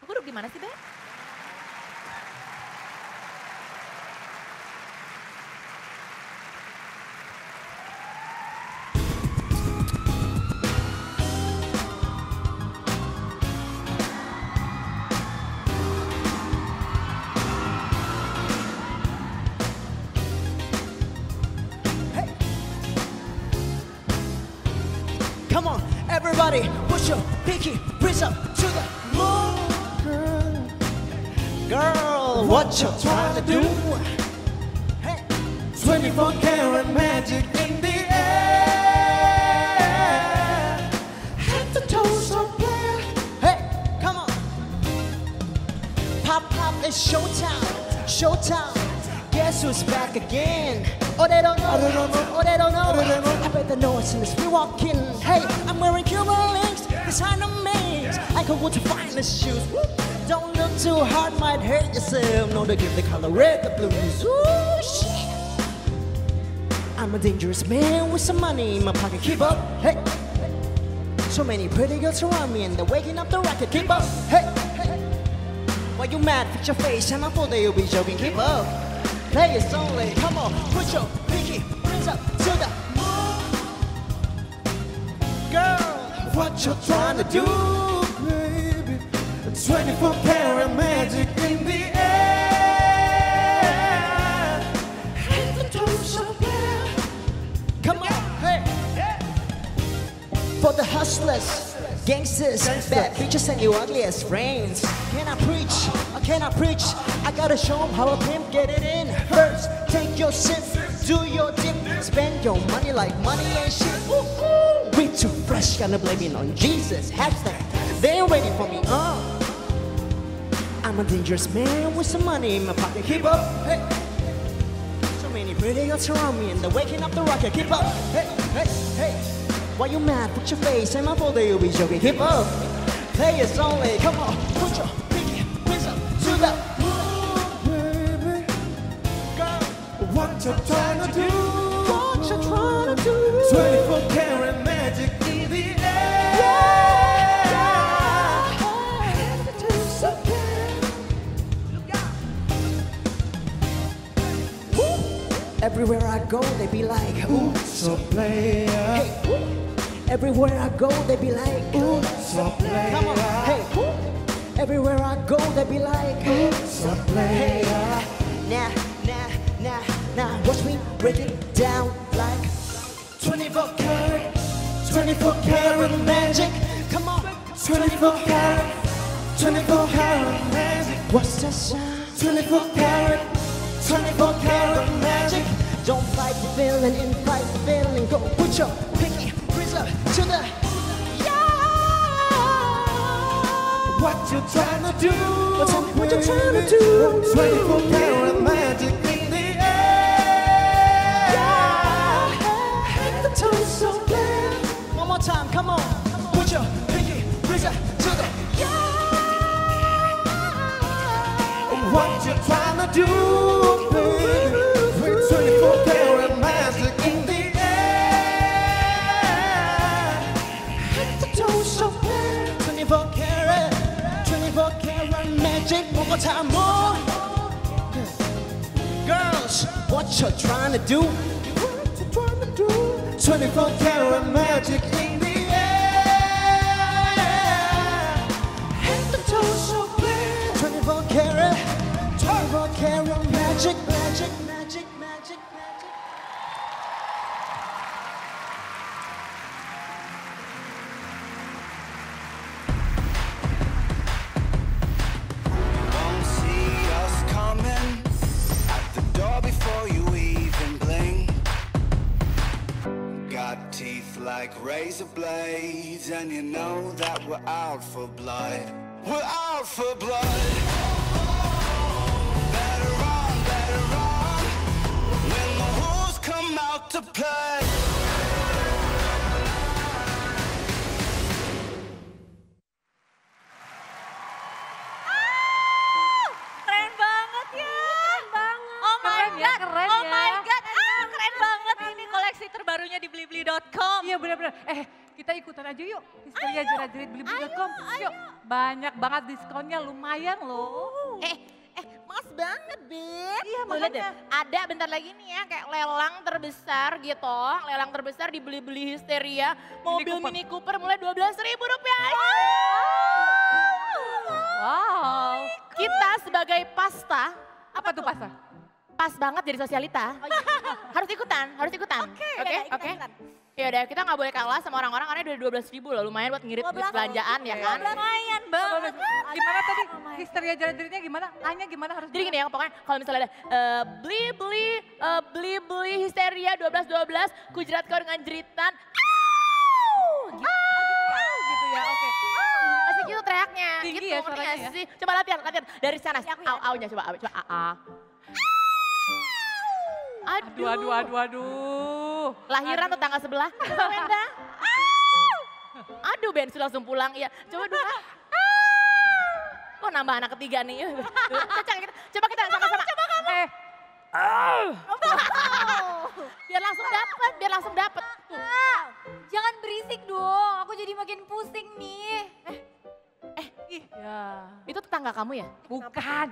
Aku duduk di mana sih, Beb? Everybody, pinky raise up to the moon. Girl, what you trying to do? Hey, 24 karat magic in the air. Head to toe, so player. Hey, come on. Pop, pop, it's showtime. Showtime. Guess who's back again? Oh, they don't know. Oh, they don't know. Oh, they don't know. I bet they know as soon as we walk in. Hey, I'm wearing Cuban Design the maze. I go to the shoes. Woo. Don't look too hard, might hurt yourself. No, they give the color red, the blues. Ooh, shit. I'm a dangerous man with some money in my pocket. Keep up. Hey. So many pretty girls around me and they're waking up the rocket. Keep up, hey, hey. Why you mad? Fix your face and I thought that you'll be joking. Keep up. Play it only. Come on, put your pinky rings up to the What you're trying to do, baby? 24 karat magic in the air. Toe, so clear. Come on, hey. For the hustlers, gangsters, bad bitches, and you ugliest friends. Can I preach? Or can I preach? I gotta show show 'em how a pimp get it in. First, take your sip, do your dip, spend your money like money ain't shit. Ooh, ooh. Too fresh, gonna blame it on Jesus. Hashtag, they ain't ready for me, uh. I'm a dangerous man with some money in my pocket. Keep up, hey. So many pretty girls around me and they're waking up the rocket. Keep up, hey, hey, hey. Why you mad? Put your face in my folder, you'll be joking. Keep up. Play it only. Come on, put your pinky rings up to the baby. Girl, what you trying to do? What you trying to do? 24 karat Everywhere I go, they be like, ooh, so player. Hey, ooh. everywhere I go, they be like, ooh, so player. Come on, hey, ooh. everywhere I go, they be like, ooh, so player. Hey, nah, nah, nah, nah, watch me break it down like 24 karat, 24 karat magic. Come on, 24 karat, 24 karat magic. What's that sound? 24 karat, 24 karat feeling, invite the feeling. Go put your pinky up to the What you trying to do? Tell me what you trying to do. 24 karat magic in the air. To toe so clear. One more time, come on. Put your pinky to the What you trying to do, baby? what you're trying to do. 24 karat magic like razor blades, and you know that we're out for blood. We're out for blood. Better run, better run. When the rules come out to play. Yuk. Histeria jerat-jerit blibli.com. Yuk. Banyak banget diskonnya lumayan loh. Eh, eh, mas banget. Iya, Tuh, lihat deh. makanya. Ada bentar lagi nih ya, kayak lelang terbesar gitu. Lelang terbesar dibeli-beli histeria. Mobil Cooper. Mini Cooper mulai 12 ribu rupiah. Wow. Kita sebagai pasta. Apa tuh pasta? pas banget jadi sosialita. harus ikutan, harus ikutan. Oke, oke, oke. Ya udah, kita nggak boleh kalah sama orang-orang karena udah 12 ribu loh, lumayan buat ngirit duit belanjaan ya kan. Lumayan banget. Gimana tadi histeria jerit-jeritnya gimana? Hanya gimana harus Jadi gini ya, pokoknya kalau misalnya ada eh, beli beli eh, beli beli histeria 12 12 kujerat kau dengan jeritan. Au! Gitu, gitu ya, oke. Masih gitu teriaknya. Tinggi gitu, ya suaranya ya? sih? Coba latihan, latihan. Dari sana, au, au-nya coba, au, coba, a, a. Aduh, aduh, aduh, aduh. Lahiran tuh tanggal sebelah. Wenda. Aduh, Bensu langsung pulang. Iya, coba dulu. Kok nambah anak ketiga nih? Coba kita, sama-sama. Coba kamu. Eh. Biar langsung dapet, biar langsung dapet. Ah, jangan berisik dong, aku jadi makin pusing nih. Eh, ya. Itu tetangga kamu ya? Bukan.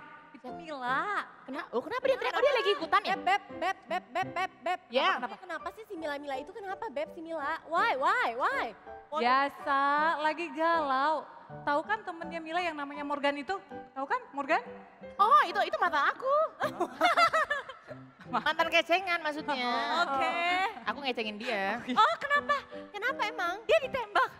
Mila. Kenapa? Oh, kenapa dia teriak? Oh, dia lagi ikutan ya? Beb, beb, beb, beb, beb, beb. Ya. Kenapa, kenapa sih si Mila-Mila itu kenapa beb si Mila? Why, why, why? Biasa, lagi galau. Tahu kan temennya Mila yang namanya Morgan itu? Tahu kan Morgan? Oh, itu itu mata aku. Mantan kecengan maksudnya. Oke. Aku ngecengin dia. Oh kenapa? Kenapa emang? Dia ditembak.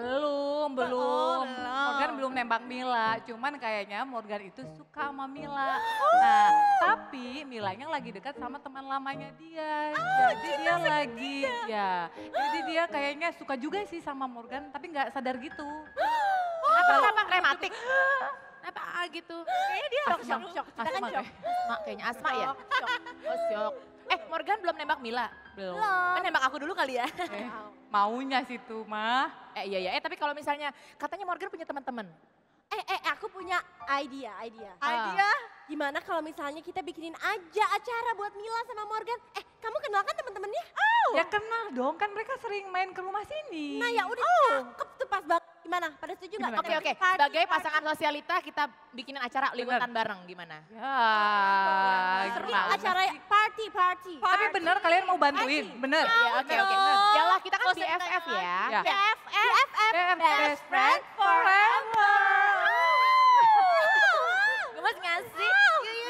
Belum, belum. belum. Morgan belum nembak Mila, cuman kayaknya Morgan itu suka sama Mila. Nah, tapi Milanya lagi dekat sama teman lamanya dia. jadi dia lagi, ya. Jadi dia kayaknya suka juga sih sama Morgan, tapi nggak sadar gitu. Kenapa? Kenapa? Rematik. Kenapa ah, gitu? Kayaknya dia Asma. shock, shock. Kita kan shock. Asma, kayaknya asma ya? Oh, shock. Eh, Morgan belum nembak Mila? Belum. Kan nembak aku dulu kali ya? Eh, maunya situ mah. Eh, iya, iya. Eh, tapi kalau misalnya katanya Morgan punya teman-teman. Eh, eh, aku punya idea, idea. Idea? Gimana kalau misalnya kita bikinin aja acara buat Mila sama Morgan? Eh, kamu kenal kan teman-temannya? Ya kenal dong, kan mereka sering main ke rumah sini. Nah ya udah cakep tuh pas banget. Gimana? Pada setuju nggak? Oke, oke. Sebagai pasangan sosialita kita bikinin acara liwetan bareng gimana? Ya, Seru gimana acara sih? party, party. Tapi bener kalian mau bantuin, bener. Ya, oke, oke. Yalah, kita kan BFF ya. Ya. BFF, BFF, best friend forever. Gemes nggak sih?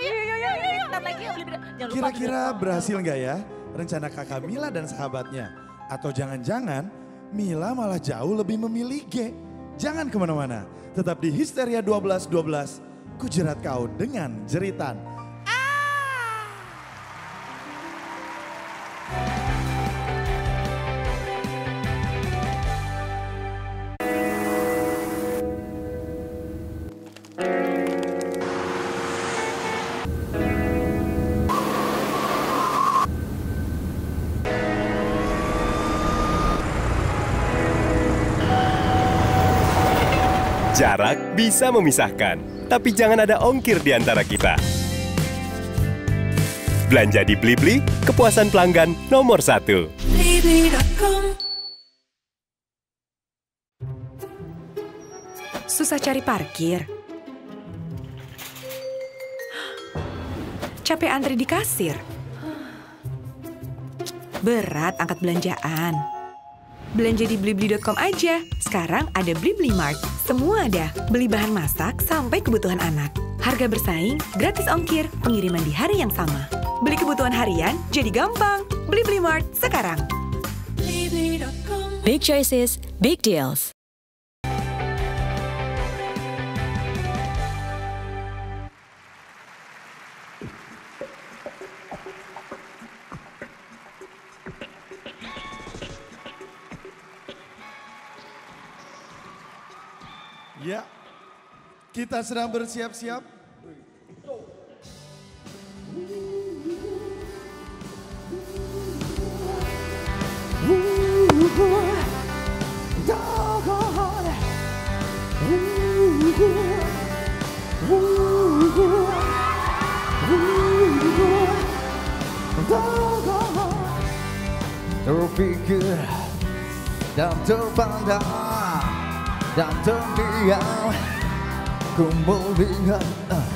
Yuk, yuk, yuk, yuk, lagi yuk, beli. Jangan lupa Kira-kira berhasil nggak ya rencana kakak Mila dan sahabatnya? Atau jangan-jangan Mila malah jauh lebih memilih G? Jangan ke mana-mana, tetap di Histeria 1212, kujerat kau dengan jeritan. Bisa memisahkan, tapi jangan ada ongkir di antara kita. Belanja di Blibli, kepuasan pelanggan nomor satu. Blibli.com Susah cari parkir. Capek antri di kasir. Berat angkat belanjaan. Belanja di Blibli.com aja. Sekarang ada Blibli Mart. Semua ada. Beli bahan masak sampai kebutuhan anak. Harga bersaing, gratis ongkir, pengiriman di hari yang sama. Beli kebutuhan harian jadi gampang. Blibli Mart sekarang. Big choices, big deals. Kita sedang bersiap-siap. Terpikir dan terpandang dan terdiam Ku melihat uh,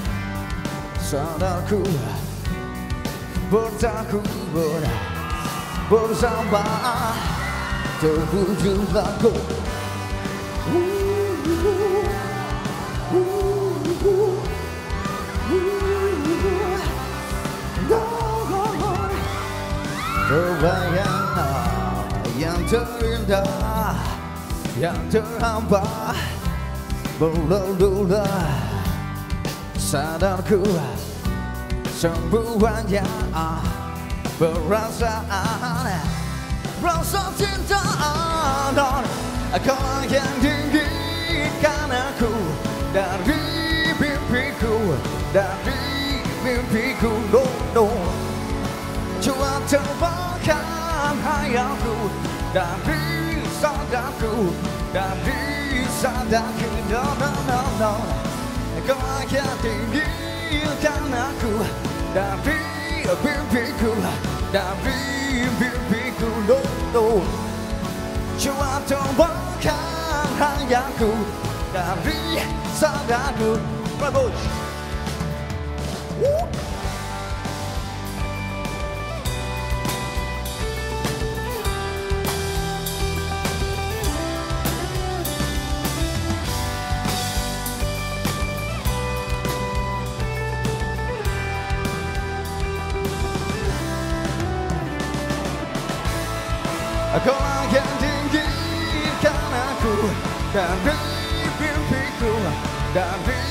sadarku bertakubur bersama terwujud lagu Terbayang yang terindah Yang terhampa Berlalu Sadarku Semuanya Perasaan Rasa cinta dan Kau yang tinggikan aku Dari mimpiku Dari mimpiku no, no. Coba terbakar hayalku Dari sadarku Dari sadarku No, no, no, no Kau akan tinggalkan aku Dari mimpiku Dari mimpiku No, no Coba terbakar hayalku Dari sadarku Bravo Dari mimpiku Dari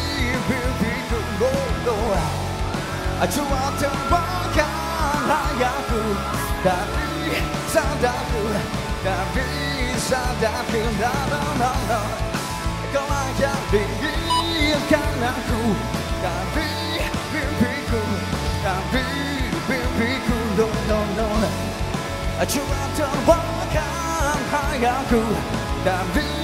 mimpiku oh, oh. Cuma terbakar hayalku Dari sadarku Dari sadarku no, no, no, no. Kau akan tinggikan aku Dari mimpiku Dari mimpiku no, no, no. Cuma terbakar hayalku Dari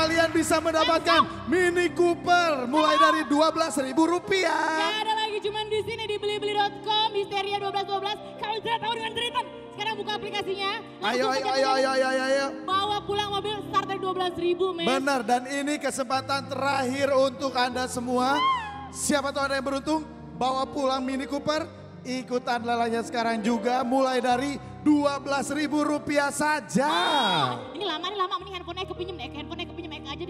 kalian bisa mendapatkan Mini Cooper mulai dari 12.000 rupiah. Gak ada lagi cuman di sini di belibeli.com Histeria 1212 Kalau tidak tahu dengan Triton Sekarang buka aplikasinya Ayo, ayo, ayo, beli. ayo, ayo, ayo. Bawa pulang mobil start dari 12 ribu men Benar dan ini kesempatan terakhir untuk Anda semua. Siapa tahu ada yang beruntung bawa pulang Mini Cooper. Ikutan lelahnya sekarang juga mulai dari 12.000 rupiah saja. Ini lama nih lama mending handphonenya kepinjem deh Handphonenya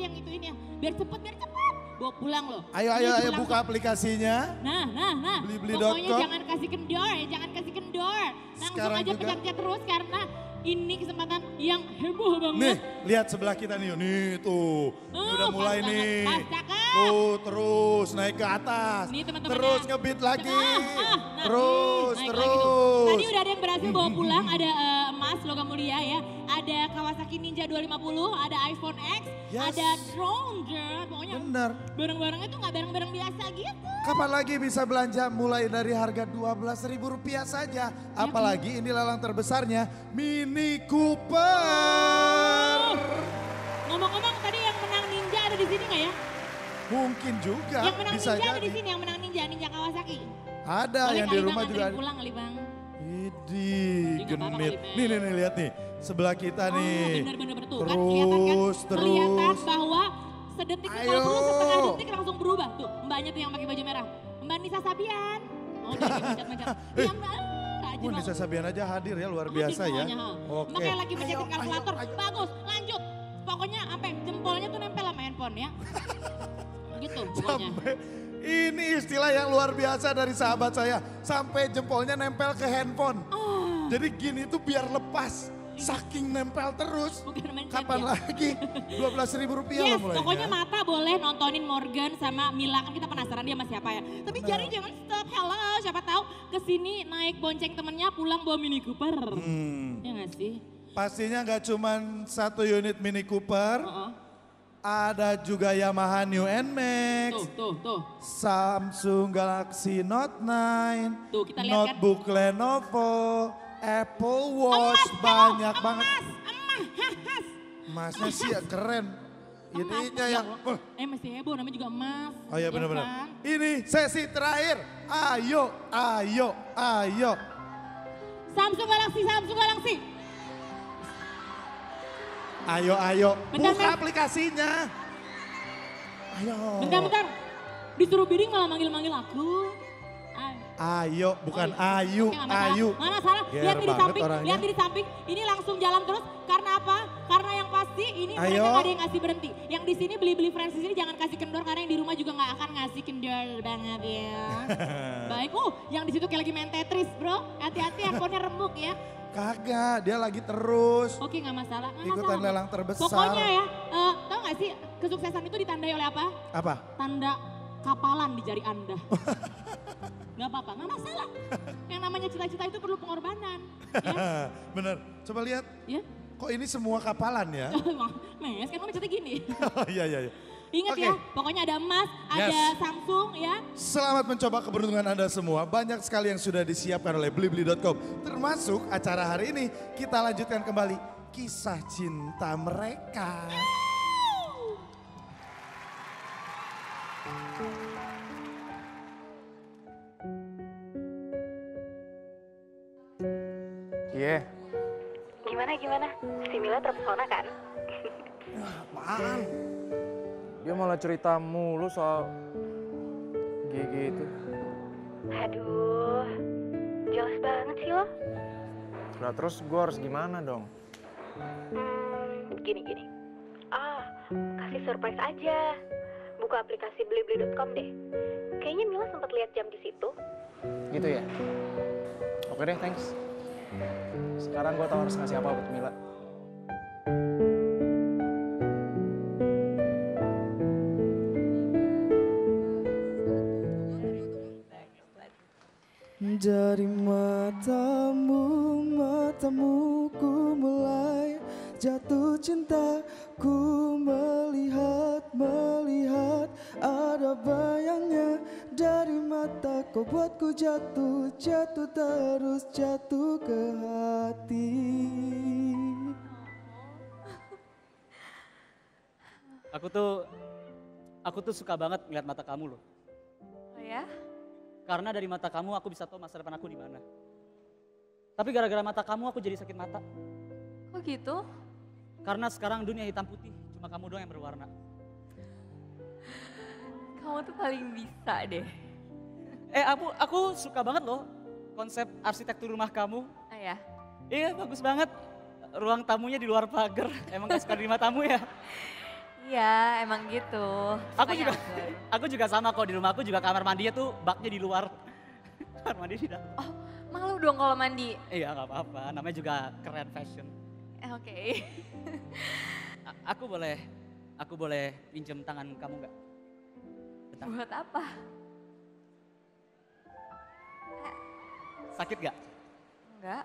deh yang ituin ya Biar cepet biar cepet Bawa pulang loh Ayo, ayo, Ini ayo buka aplikasinya. Nah, nah, nah. Blibli.com. Pokoknya jangan kasih kendor ya, jangan kasih kendor. Langsung Sekarang aja juga. pencet terus karena ini kesempatan yang heboh banget. Nih, lihat sebelah kita nih. Nih tuh. Ini Oh, udah mulai nih. pas, cakep. Tuh, terus naik ke atas. Nih, terus ya. ngebit lagi. Nah, terus, terus. lagi tuh. Tadi udah ada yang berhasil bawa pulang, ada eh, emas logam mulia ya. Ada Kawasaki Ninja 250, ada iPhone X, Yes. ada drone girl. Pokoknya Bener. barang-barangnya tuh nggak barang-barang biasa gitu. Kapan lagi bisa belanja mulai dari harga 12.000 rupiah saja. Apalagi ini lelang terbesarnya Mini Cooper. Ngomong-ngomong tadi yang menang Ninja ada di sini nggak ya? Mungkin juga yang menang bisa Ninja ada di sini, yang menang Ninja, Ninja Kawasaki. Ada Boleh yang kali di rumah juga ada. pulang kali bang. Idi, genit. kali, Nih, nih, nih, lihat nih. Sebelah kita Oh nih. bener-bener betul terus, kan kelihatan kan? Kelihatan terus. bahwa sedetik Ayo. setengah detik langsung berubah. Tuh mbaknya tuh yang pakai baju merah. Mbak Nisa Sabian. Oh mencet-mencet. Eh, Yang mbak, rajin Oh, banget. Nisa Sabian aja hadir ya, luar Hadir biasa ya. Oke. Makanya lagi mencetin kalkulator. Bagus, lanjut. Pokoknya sampai jempolnya tuh nempel sama handphone ya. gitu pokoknya. Sampai ini istilah yang luar biasa dari sahabat saya. Sampai jempolnya nempel ke handphone. Oh. Jadi gini tuh biar lepas. Saking nempel terus. Kapan ya. lagi? 12 ribu rupiah Yes, loh mulainya. pokoknya mata boleh nontonin Morgan sama Mila kan kita penasaran dia sama siapa ya. Tapi jari jangan stop. Hello, siapa tahu ke sini naik bonceng temennya pulang bawa Mini Cooper. Hmm. Ya nggak sih? Pastinya nggak cuman satu unit Mini Cooper. Ada juga Yamaha New Nmax. Tuh, tuh, tuh. Samsung Galaxy Note 9. Tuh, kita lihat kan. notebook Lenovo. Apple Watch banyak banget. Emasnya sih ya keren. ininya yang... Eh mesti heboh namanya juga emas. Oh iya ya benar-benar. kan? Ini sesi terakhir. Ayo, ayo, ayo. Samsung Galaxy, Samsung Galaxy. Ayo, ayo. Bentar, Buka Mas. aplikasinya. Ayo. Bentar, bentar. Disuruh bidding malah manggil-manggil aku. Ayo, bukan ayu, ayu. Masalah. Ger Lihat di samping, orangnya. lihat di samping. Ini langsung jalan terus. Karena apa? Karena yang pasti ini Ayo. mereka nggak ada yang ngasih berhenti. Yang di sini beli-beli friends di sini jangan kasih kendor karena yang di rumah juga nggak akan ngasih kendor banget ya. Baik, uh, yang di situ kayak lagi main Tetris, bro. Hati-hati handphonenya rembuk ya. Kagak, dia lagi terus. Oke, nggak masalah. nggak Ikutan masalah. lelang terbesar. Pokoknya ya, eh, tau gak sih kesuksesan itu ditandai oleh apa? Apa? Tanda kapalan di jari Anda. Gak apa-apa, gak masalah. Yang namanya cita-cita itu perlu pengorbanan. Bener, coba lihat. Ya. Kok ini semua kapalan ya? Mes, kan kamu cerita gini. oh iya, iya, iya. Ingat Oke. ya, pokoknya ada emas, ada Yes. Samsung ya. Selamat mencoba keberuntungan Anda semua. Banyak sekali yang sudah disiapkan oleh Blibli.com. Termasuk acara hari ini kita lanjutkan kembali kisah cinta mereka. Iya. Gimana gimana? Si Mila terpesona kan? Apaan? Dia malah cerita mulu soal gigi itu. Aduh, jelas banget sih lo. Nah terus gue harus gimana dong? Hmm, gini gini. Ah, kasih surprise aja. Buka aplikasi blibli.com deh. Kayaknya Mila sempat lihat jam di situ. Gitu ya? Oke deh, thanks. Sekarang gue tahu harus ngasih apa buat Mila. Dari matamu, matamu ku mulai jatuh cinta Ku melihat, melihat ada bayangnya Dari mata kau buatku jatuh, jatuh terus jatuh ke hati Aku tuh, aku tuh suka banget ngeliat mata kamu loh. Oh ya? Karena dari mata kamu aku bisa tahu masa depan aku di mana. Tapi gara-gara mata kamu aku jadi sakit mata. Kok gitu? Karena sekarang dunia hitam putih, cuma kamu doang yang berwarna. Kamu tuh paling bisa deh. Eh aku aku suka banget loh konsep arsitektur rumah kamu. Ah ya? Iya bagus banget. Ruang tamunya di luar pagar. Emang gak suka nerima tamu ya? Iya, emang gitu. Aku Sukanya juga, outdoor. aku juga sama kok di rumah aku juga kamar mandinya tuh baknya di luar. kamar mandi di dalam. Oh, malu dong kalau mandi. Iya nggak apa-apa, namanya juga keren fashion. Eh, Oke. A- aku boleh, aku boleh pinjam tangan kamu nggak? Bentar. Buat apa? Sakit nggak? Enggak.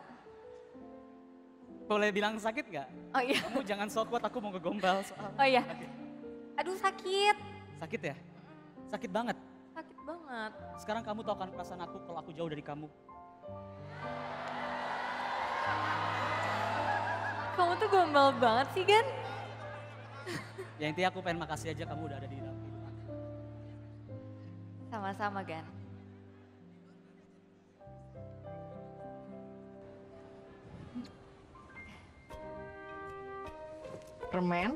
Boleh bilang sakit nggak? Oh iya. Kamu jangan sok kuat, aku mau ngegombal soal. Oh iya. Aduh sakit. Sakit ya? Sakit banget. Sakit banget. Sekarang kamu tahu kan perasaan aku kalau aku jauh dari kamu. Kamu tuh gombal banget sih, Gan. Ya intinya aku pengen makasih aja kamu udah ada di. Sama-sama, Gan. Permen,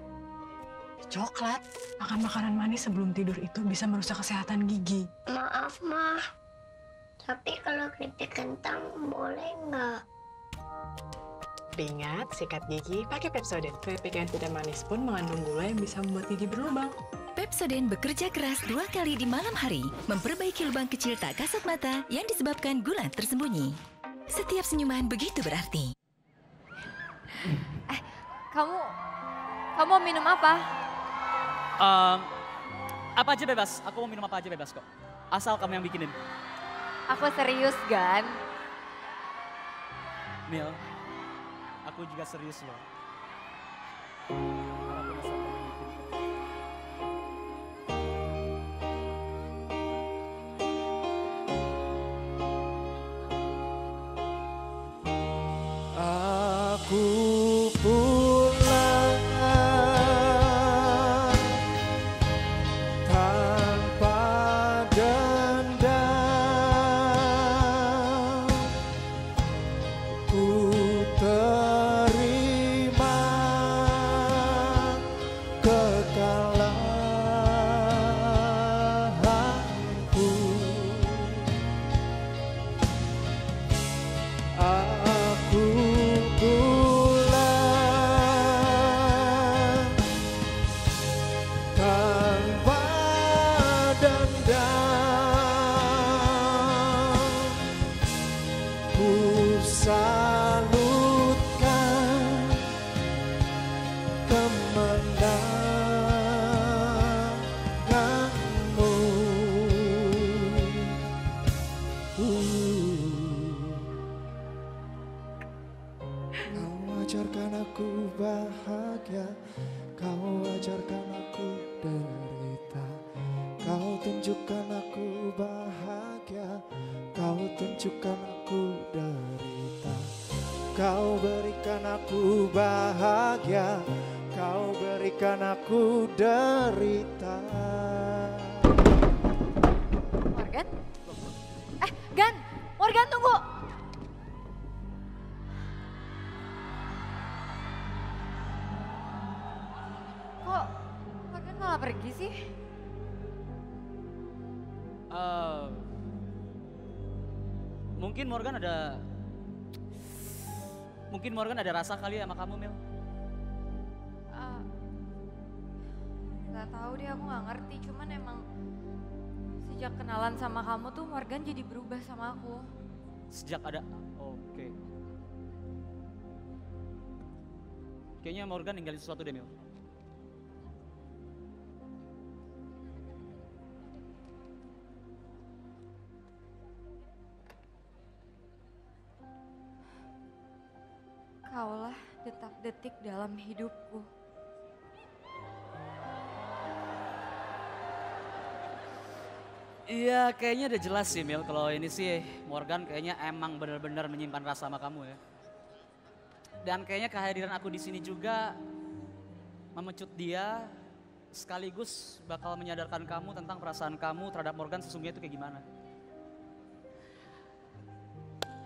coklat, makan makanan manis sebelum tidur itu bisa merusak kesehatan gigi. Maaf, Mah. Tapi kalau keripik kentang boleh nggak? Ingat, sikat gigi pakai Pepsodent. Keripik yang tidak manis pun mengandung gula yang bisa membuat gigi berlubang. Pepsodent bekerja keras dua kali di malam hari, memperbaiki lubang kecil tak kasat mata yang disebabkan gula tersembunyi. Setiap senyuman begitu berarti. Kamu, kamu mau minum apa? Em, apa aja bebas, aku mau minum apa aja bebas kok. Asal kamu yang bikinin. Aku serius, Gan. Mil, aku juga serius loh. Morgan ada rasa kali ya sama kamu Mel Ah, Gak tahu deh, aku gak ngerti. Cuman emang sejak kenalan sama kamu tuh Morgan jadi berubah sama aku. sejak ada oke kayaknya Morgan ninggalin sesuatu deh Mel Kaulah detak-detik dalam hidupku. Iya, kayaknya udah jelas sih Mil. Kalau ini sih Morgan kayaknya emang benar-benar menyimpan rasa sama kamu ya. Dan kayaknya kehadiran aku di sini juga memecut dia sekaligus bakal menyadarkan kamu tentang perasaan kamu terhadap Morgan sesungguhnya itu kayak gimana.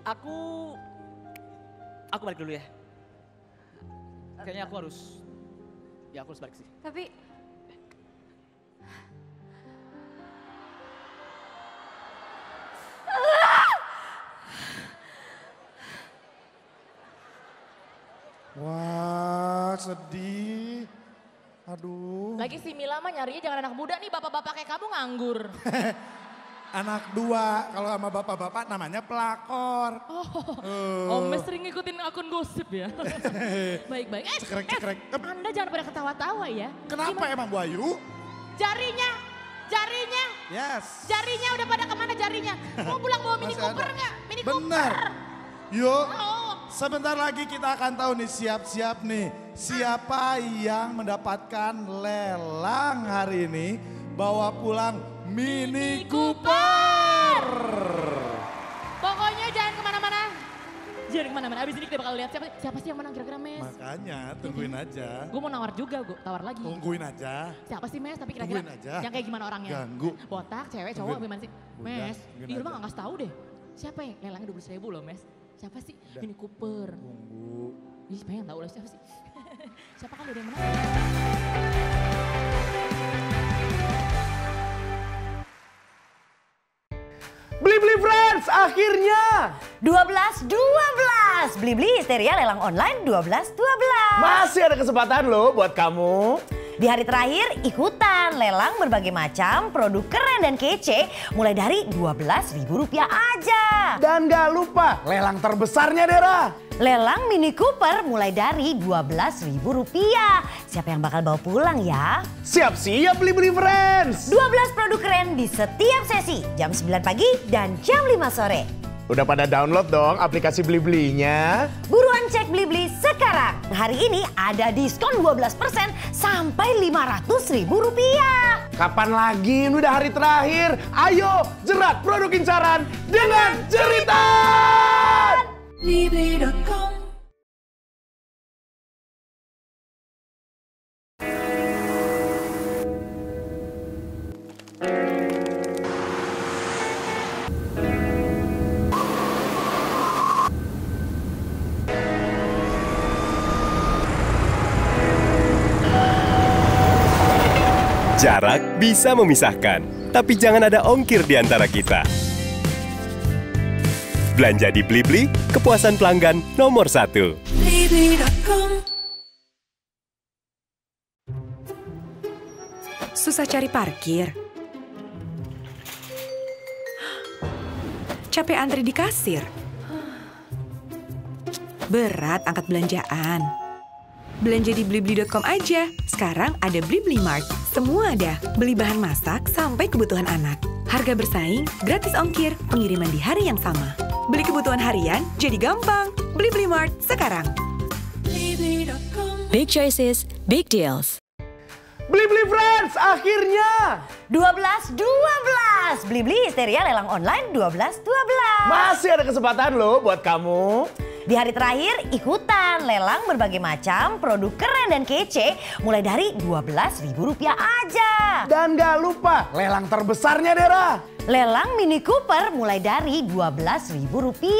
Aku aku balik dulu ya. Kayaknya aku harus ya aku harus balik sih. Tapi Wah, sedih. Aduh. Lagi si Mila mah nyarinya jangan anak muda nih, bapak-bapak kayak kamu nganggur. Anak dua, kalau sama bapak-bapak namanya pelakor. Oh, Om Mes sering ngikutin akun gosip ya. Baik-baik. Eh, Cekrek, eh, cekrek. Anda jangan pada ketawa-tawa ya. Kenapa emang Bu Ayu? Jarinya, jarinya, Yes. jarinya udah pada ke mana jarinya? Mau pulang bawa Mini Cooper nggak? Mini Benar. Cooper. Yuk, Oh. sebentar lagi kita akan tahu nih siap-siap nih. Siapa yang mendapatkan lelang hari ini bawa pulang Mini Cooper. Pokoknya jangan ke mana-mana. Jangan ke mana-mana. Abis ini kita bakal lihat siapa, siapa sih yang menang kira-kira Mes. Makanya tungguin aja. Gue mau nawar juga, gue tawar lagi. Tungguin aja. Siapa sih Mes? Tapi kira-kira yang kayak gimana orangnya? Ganggu. Botak, cewek, cowok, gimana sih? Mes, di rumah gak ngasih tahu deh. Siapa yang lelangnya 12 ribu loh Mes? Siapa sih? Udah. Mini Cooper. Tunggu. Ih, pengen tahu lah siapa sih? siapa kan udah yang menang? Beli beli friends, akhirnya 12 12 Beli-beli histeria lelang online 12 12 masih ada kesempatan loh buat kamu. Di hari terakhir ikutan lelang berbagai macam produk keren dan kece mulai dari Rp12.000 aja. Dan gak lupa lelang terbesarnya Dera. Lelang Mini Cooper mulai dari Rp12.000. Siapa yang bakal bawa pulang ya? Siap-siap beli-beli friends. 12 produk keren di setiap sesi jam 9 pagi dan jam 5 sore. Udah pada download dong aplikasi beli-belinya. Buruan cek Blibli sekarang. Hari ini ada diskon 12% sampai Rp500.000. Kapan lagi? Ini udah hari terakhir. Ayo jerat produk incaran dengan jeritan. Blibli.com Jarak bisa memisahkan, tapi jangan ada ongkir di antara kita. Belanja di Blibli, kepuasan pelanggan nomor satu. Susah cari parkir. Capek antri di kasir. Berat angkat belanjaan. Belanja di Blibli.com aja. Sekarang ada Blibli Mart. Semua ada. Beli bahan masak sampai kebutuhan anak. Harga bersaing, gratis ongkir, pengiriman di hari yang sama. Beli kebutuhan harian jadi gampang. Blibli Mart sekarang. Big choices, big deals. Beli Beli Friends, akhirnya. 12 12. Beli-beli histeria lelang online 12 12. Masih ada kesempatan loh buat kamu. Di hari terakhir ikutan lelang berbagai macam produk keren dan kece mulai dari Rp12.000 aja. Dan gak lupa lelang terbesarnya Dera. Lelang Mini Cooper mulai dari Rp12.000.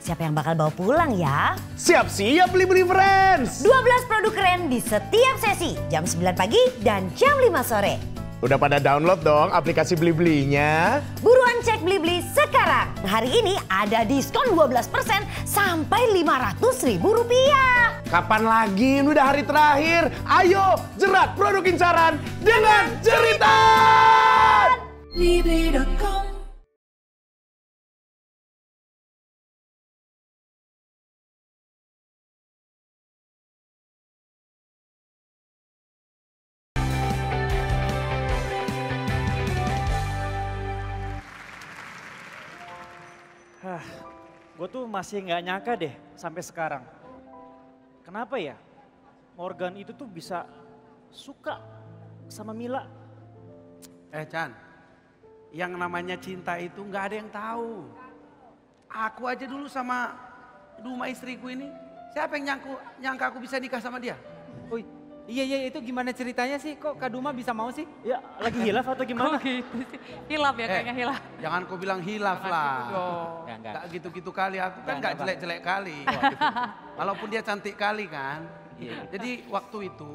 Siapa yang bakal bawa pulang ya? Siap-siap beli-beli friends. 12 produk keren di setiap sesi jam 9 pagi dan jam 5 sore. Udah pada download dong aplikasi Beli-Belinya? Buruan cek Blibli sekarang. Hari ini ada diskon 12% sampai Rp500.000. Kapan lagi? Ini udah hari terakhir. Ayo jerat produk incaran dengan jeritan. Blibli.com gue tuh masih nggak nyangka deh sampai sekarang. Kenapa ya Morgan itu tuh bisa suka sama Mila? Eh Chan, yang namanya cinta itu nggak ada yang tahu. Aku aja dulu sama rumah istriku ini, siapa yang nyangku, nyangka aku bisa nikah sama dia? Iya iya itu gimana ceritanya sih? Kok Kak Duma bisa mau sih? Ya lagi hilaf atau gimana? Kok gitu sih? Hilaf ya kayaknya Eh, hilaf. Jangan kau bilang hilaf Jangan lah. gitu. Ya, enggak. Nggak gitu-gitu kali, aku kan nggak enggak, jelek-jelek kali. Walaupun dia cantik kali kan. Jadi waktu itu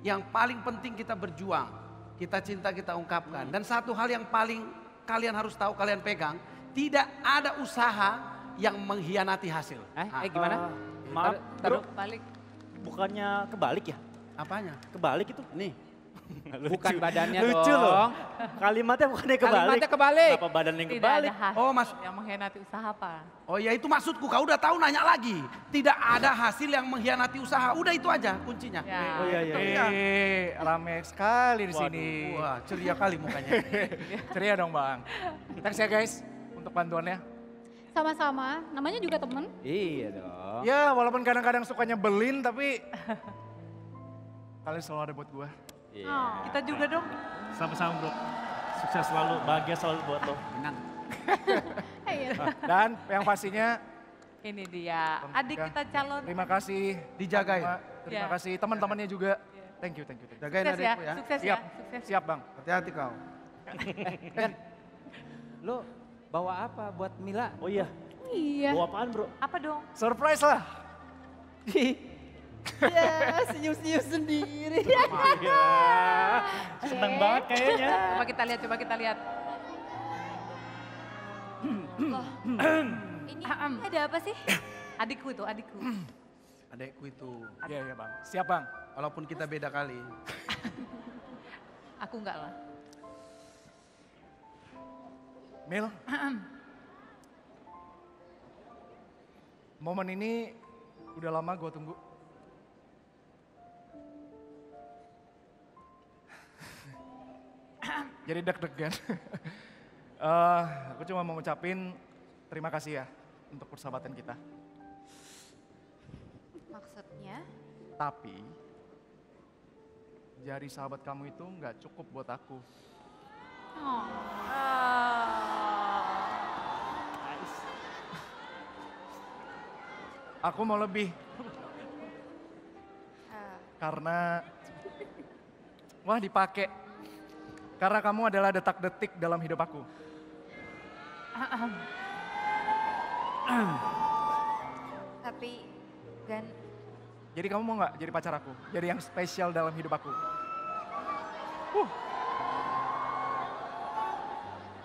yang paling penting kita berjuang. Kita cinta kita ungkapkan. Dan satu hal yang paling kalian harus tahu, kalian pegang. Tidak ada usaha yang mengkhianati hasil. Eh, Ah. eh gimana? Maaf, Taruh bro. balik. Bukannya kebalik ya? Apanya? Kebalik itu? Nih. Bukan badannya Lucu dong. loh. Kalimatnya bukannya kebalik. Kalimatnya kebalik. Kenapa badan yang Tidak kebalik? ada hasil Oh, mas- yang mengkhianati usaha apa? Oh ya itu maksudku, kau udah tahu nanya lagi. Tidak ada hasil yang mengkhianati usaha. Udah itu aja kuncinya. Ya. Oh iya iya. Eh, rame sekali di sini. Wah, ceria kali mukanya. Ceria dong bang. Thanks ya guys untuk bantuannya. Sama-sama, namanya juga temen. Iya dong. Ya walaupun kadang-kadang suka nyebelin tapi kalian selalu ada buat gue. Oh. Kita juga dong. Sama-sama bro. Sukses selalu, bahagia selalu buat lo. Menang. Iya. Dan yang pastinya Ini dia, adik kita calon. terima kasih. Dijagain. Terima, terima Ya. kasih teman-temannya juga. Thank you, thank you. Thank you. Jagain Sukses ya, adikku ya. sukses ya, Siap, sukses. siap bang. Hati-hati kau. Dan lo bawa apa buat Mila? Oh iya, Iya. bawa apaan bro? Apa dong? Surprise lah. ya, senyum-senyum sendiri. Iya. Seneng banget kayaknya. Coba kita lihat, coba kita lihat. Loh, ini ada apa sih? Adikku itu, adikku. Adekku itu. Iya, iya bang. Siap bang. Walaupun kita beda kali. Aku enggak lah. Mil, momen ini udah lama gue tunggu. Jadi deg-degan. Eh, aku cuma mau ngucapin terima kasih ya untuk persahabatan kita. Maksudnya? Tapi jari sahabat kamu itu nggak cukup buat aku. Oh. Aku mau lebih. Karena wah dipakai. Karena kamu adalah detak-detik dalam hidup aku. Tapi Gan, Jadi kamu mau nggak jadi pacar aku? Jadi yang spesial dalam hidup aku.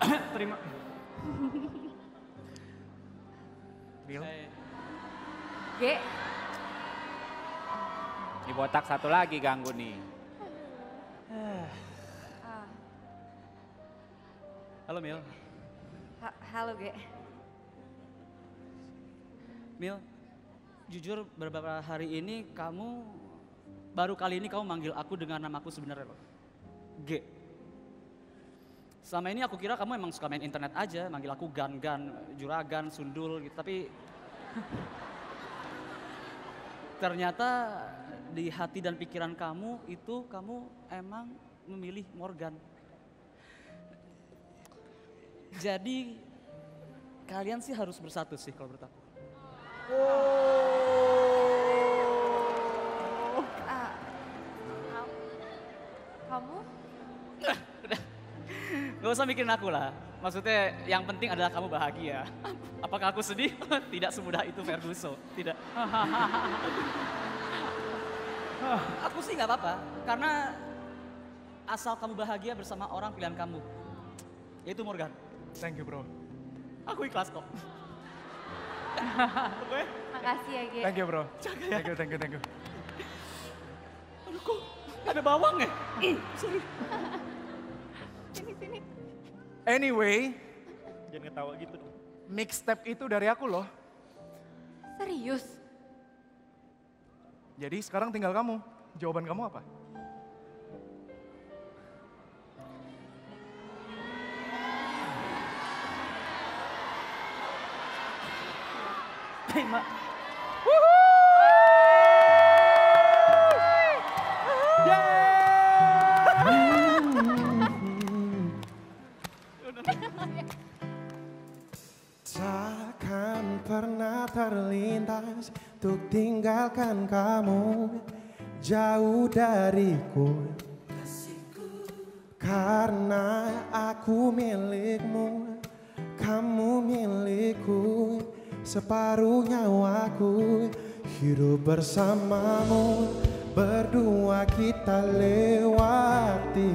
Terima. Bill. G, Ini botak satu lagi ganggu nih. Halo Mil. ha- halo Ge. Mil, jujur beberapa hari ini kamu baru kali ini kamu manggil aku dengan namaku sebenarnya loh. G. Selama ini aku kira kamu emang suka main internet aja, manggil aku gan-gan, juragan, sundul gitu. Tapi ternyata di hati dan pikiran kamu itu kamu emang memilih Morgan. Jadi kalian sih harus bersatu sih kalau menurut aku. Ah, kamu? Gak usah mikirin aku lah. Maksudnya yang penting adalah kamu bahagia. Apakah aku sedih? Tidak semudah itu Ferguso. Tidak. aku sih nggak apa-apa. Karena asal kamu bahagia bersama orang pilihan kamu. Yaitu Morgan. Thank you bro. Aku ikhlas kok. Makasih ya, Ge. Thank you bro. Jaga ya. Thank you, thank you, thank you. Aduh kok ada bawang ya? Sorry. Sini, sini. Anyway, Jangan ketawa gitu dong. mixtape itu dari aku loh. Serius? Jadi sekarang tinggal kamu. Jawaban kamu apa? Terima. Takkan pernah terlintas Untuk tinggalkan kamu. Jauh dariku. Karena aku milikmu Kamu milikku Separuh nyawaku Hidup bersamamu. Berdua kita lewati.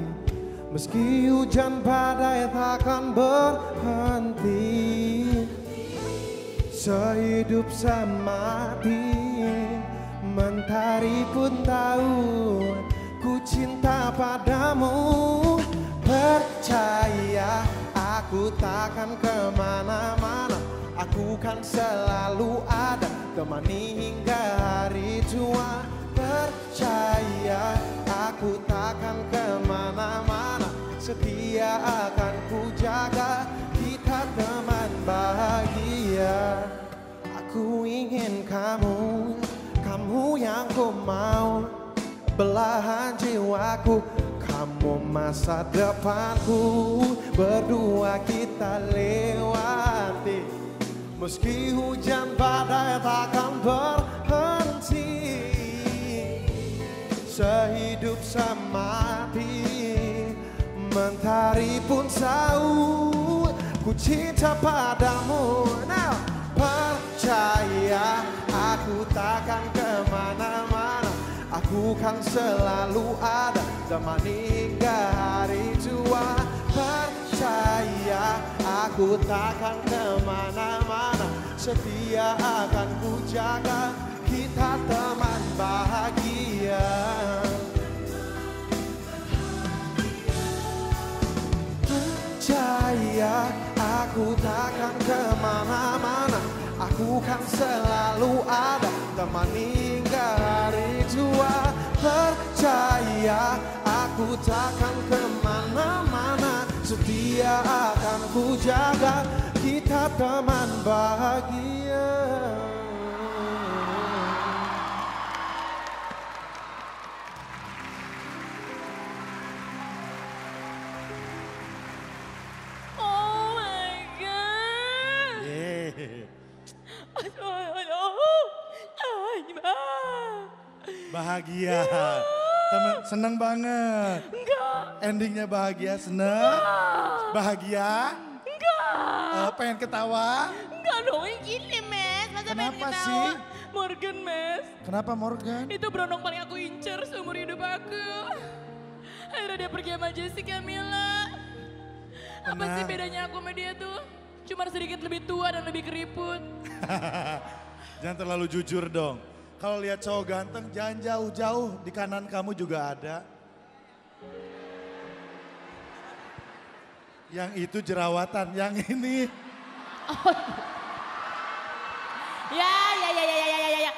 Meski hujan badai takkan berhenti. Sehidup semati Mentari pun tahu Ku cinta padamu. Percaya aku takkan ke mana-mana Aku kan selalu ada Temani hingga hari tua Percaya aku takkan ke mana-mana. Setia akan ku jaga Kita teman bahagia. Aku ingin kamu Kamu yang ku mau. Belahan jiwaku Kamu masa depanku. Berdua kita lewati Meski hujan badai takkan berhenti. Sehidup semati Mentari pun tahu Ku cinta padamu. Now Percaya Aku takkan ke mana-mana. Aku kan selalu ada Temani hingga hari tua Percaya Aku takkan ke mana-mana. Setia akan ku jaga Kita teman bahagia. Percaya aku takkan ke mana-mana. Aku kan selalu ada Temani hingga hari tua Percaya aku takkan ke mana-mana Setia akan ku jaga Kita teman bahagia Oh my god. Aduh, aduh. Ah, gimana? Bahagia. Temen, seneng banget. Enggak. Endingnya bahagia, seneng. Bahagia. Enggak. Eh, pengen ketawa. Enggak dong, ini gini, Mes. Masa Kenapa sih? Morgan, Mes. Kenapa Morgan? Itu berondong paling aku incer seumur hidup aku. Akhirnya dia pergi sama Jessica Mila. Apa sih bedanya aku sama dia tuh? Cuma sedikit lebih tua dan lebih keriput. Jangan terlalu jujur dong. Kalau lihat cowok ganteng, jangan jauh-jauh. Di kanan kamu juga ada. Yang itu jerawatan, yang ini Ya, ya, ya, ya, ya, ya, ya, ya.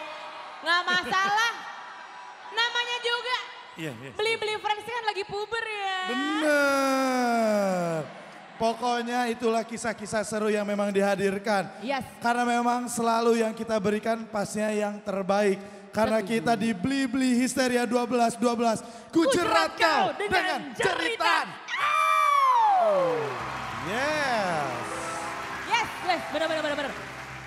Nggak masalah. Namanya juga Iya, iya. beli-beli friends kan lagi puber ya. Bener. Pokoknya itulah kisah-kisah seru yang memang dihadirkan. Yes. Karena memang selalu yang kita berikan pastinya yang terbaik. Karena kita di Beli Beli Histeria 12 12. Ku jerat kau dengan jeritan. Yes. Yes, yes, benar benar benar benar.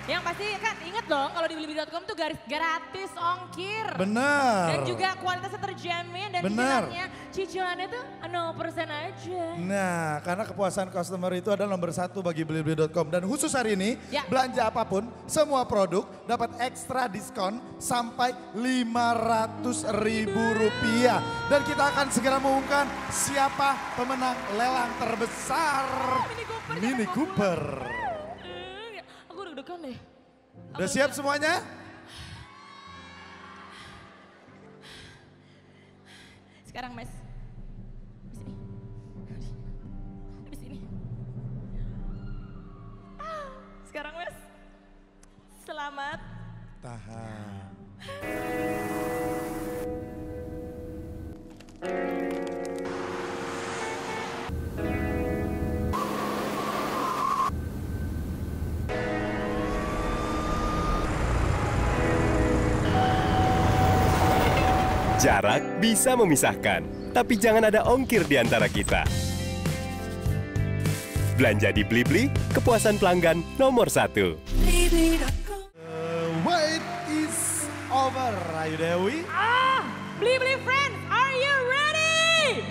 Yang pasti kan inget dong kalau di blibli.com tuh garis gratis ongkir. Benar. Dan juga kualitasnya terjamin dan Benar. cicilannya cicilannya tuh 0% aja. Nah, karena kepuasan customer itu adalah nomor satu bagi Blibli.com. Dan khusus hari ini, Ya. belanja apa pun, semua produk dapat ekstra diskon sampai 500 ribu rupiah. Dan kita akan segera mengumumkan siapa pemenang lelang terbesar. Mini Cooper. Aku udah deg-degan deh. Udah siap semuanya? Sekarang Mas. Di sini. Di sini. Ah, Sekarang Mas. Selamat. Tahan. Jarak bisa memisahkan, tapi jangan ada ongkir di antara kita. Belanja di Blibli, kepuasan pelanggan nomor satu. The wait is over. Ayu Dewi. Ah, Beli Friends, are you ready?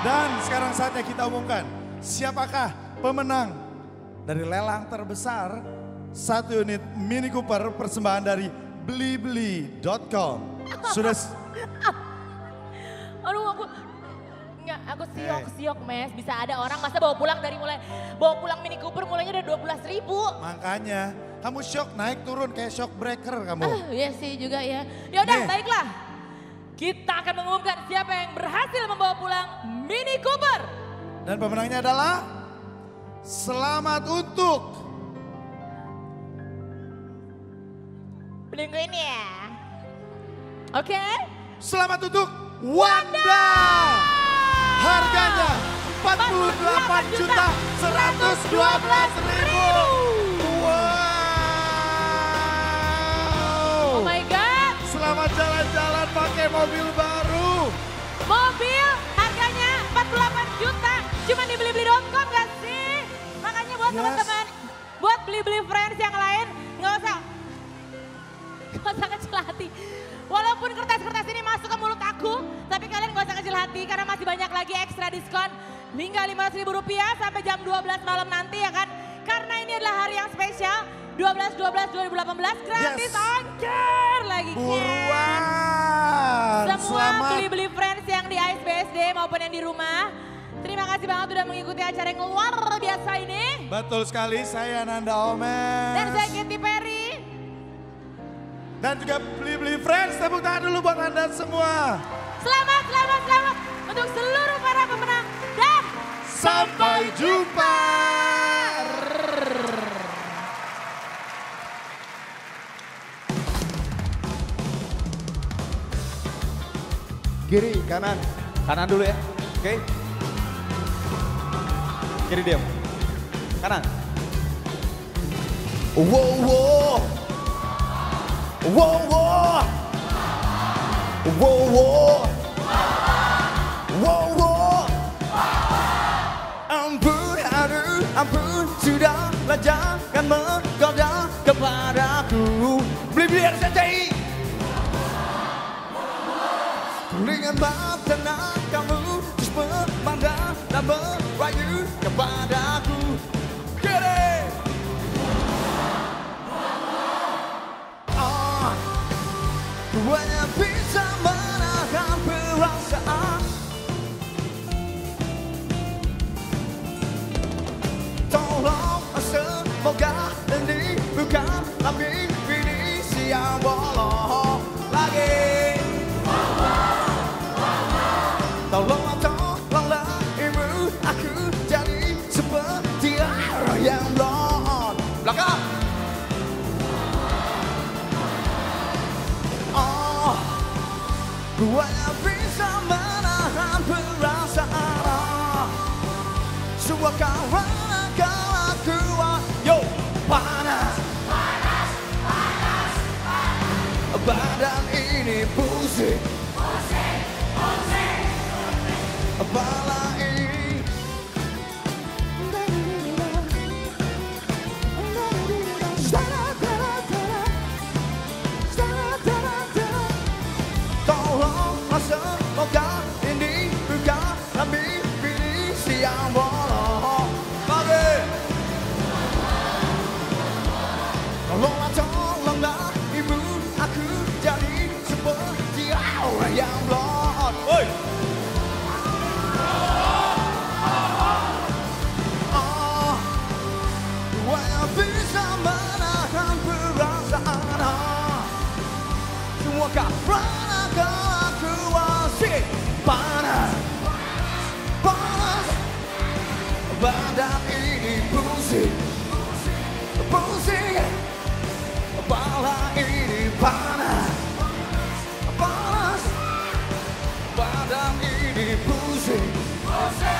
Dan sekarang saatnya kita umumkan siapakah pemenang dari lelang terbesar satu unit Mini Cooper persembahan dari blibli.com. Sudah Aduh aku Nggak, aku siok, siok mes. Bisa ada orang masa bawa pulang dari mulai, bawa pulang Mini Cooper mulainya udah 12 ribu. makanya kamu shock naik turun kayak shock breaker kamu. Ah, iya sih juga ya. Ya udah, baiklah. Kita akan mengumumkan siapa yang berhasil membawa pulang Mini Cooper. Dan pemenangnya adalah selamat untuk Beli ini ya. Oke. Selamat untuk Wanda. Harganya 48 juta 112 ribu. Wow. Oh my God. Selamat jalan-jalan pakai mobil baru. Mobil harganya 48 juta. Cuma di blibli.com gak sih? Makanya buat Yes. teman-teman, buat beli-beli friends yang lain, nggak usah, nggak usah kecil hati. Walaupun kertas-kertas ini masuk ke mulut aku, tapi kalian gak usah kecil hati karena masih banyak lagi ekstra diskon. Hingga 500 ribu rupiah sampai jam 12 malam nanti ya kan. Karena ini adalah hari yang spesial, 12-12-2018 gratis Yes. ongkir lagi. Ken. Buruan. Semua Selamat. beli-beli friends yang di Ice BSD maupun yang di rumah. Terima kasih banget udah mengikuti acara yang luar biasa ini. Betul sekali, saya Nanda Omen. Dan saya Katy Perry. Dan juga beli-beli friends, tepuk tangan dulu buat Anda semua. Selamat, selamat, selamat untuk seluruh para pemenang. Dan Sampai jumpa. Kiri, kanan. Kanan dulu ya. Oke. Kiri diam. Kanan. Wow, wow. Wow, wow. Wow, wow. Wow, wow. Ampun, aduh, ampun, sudahlah jangan menggoda kepadaku. Beli-beli RCTI. Dengan mata kamu Badan ini pusing Kepala ini masalah ini panas Panas Badan ini pusing Pusing.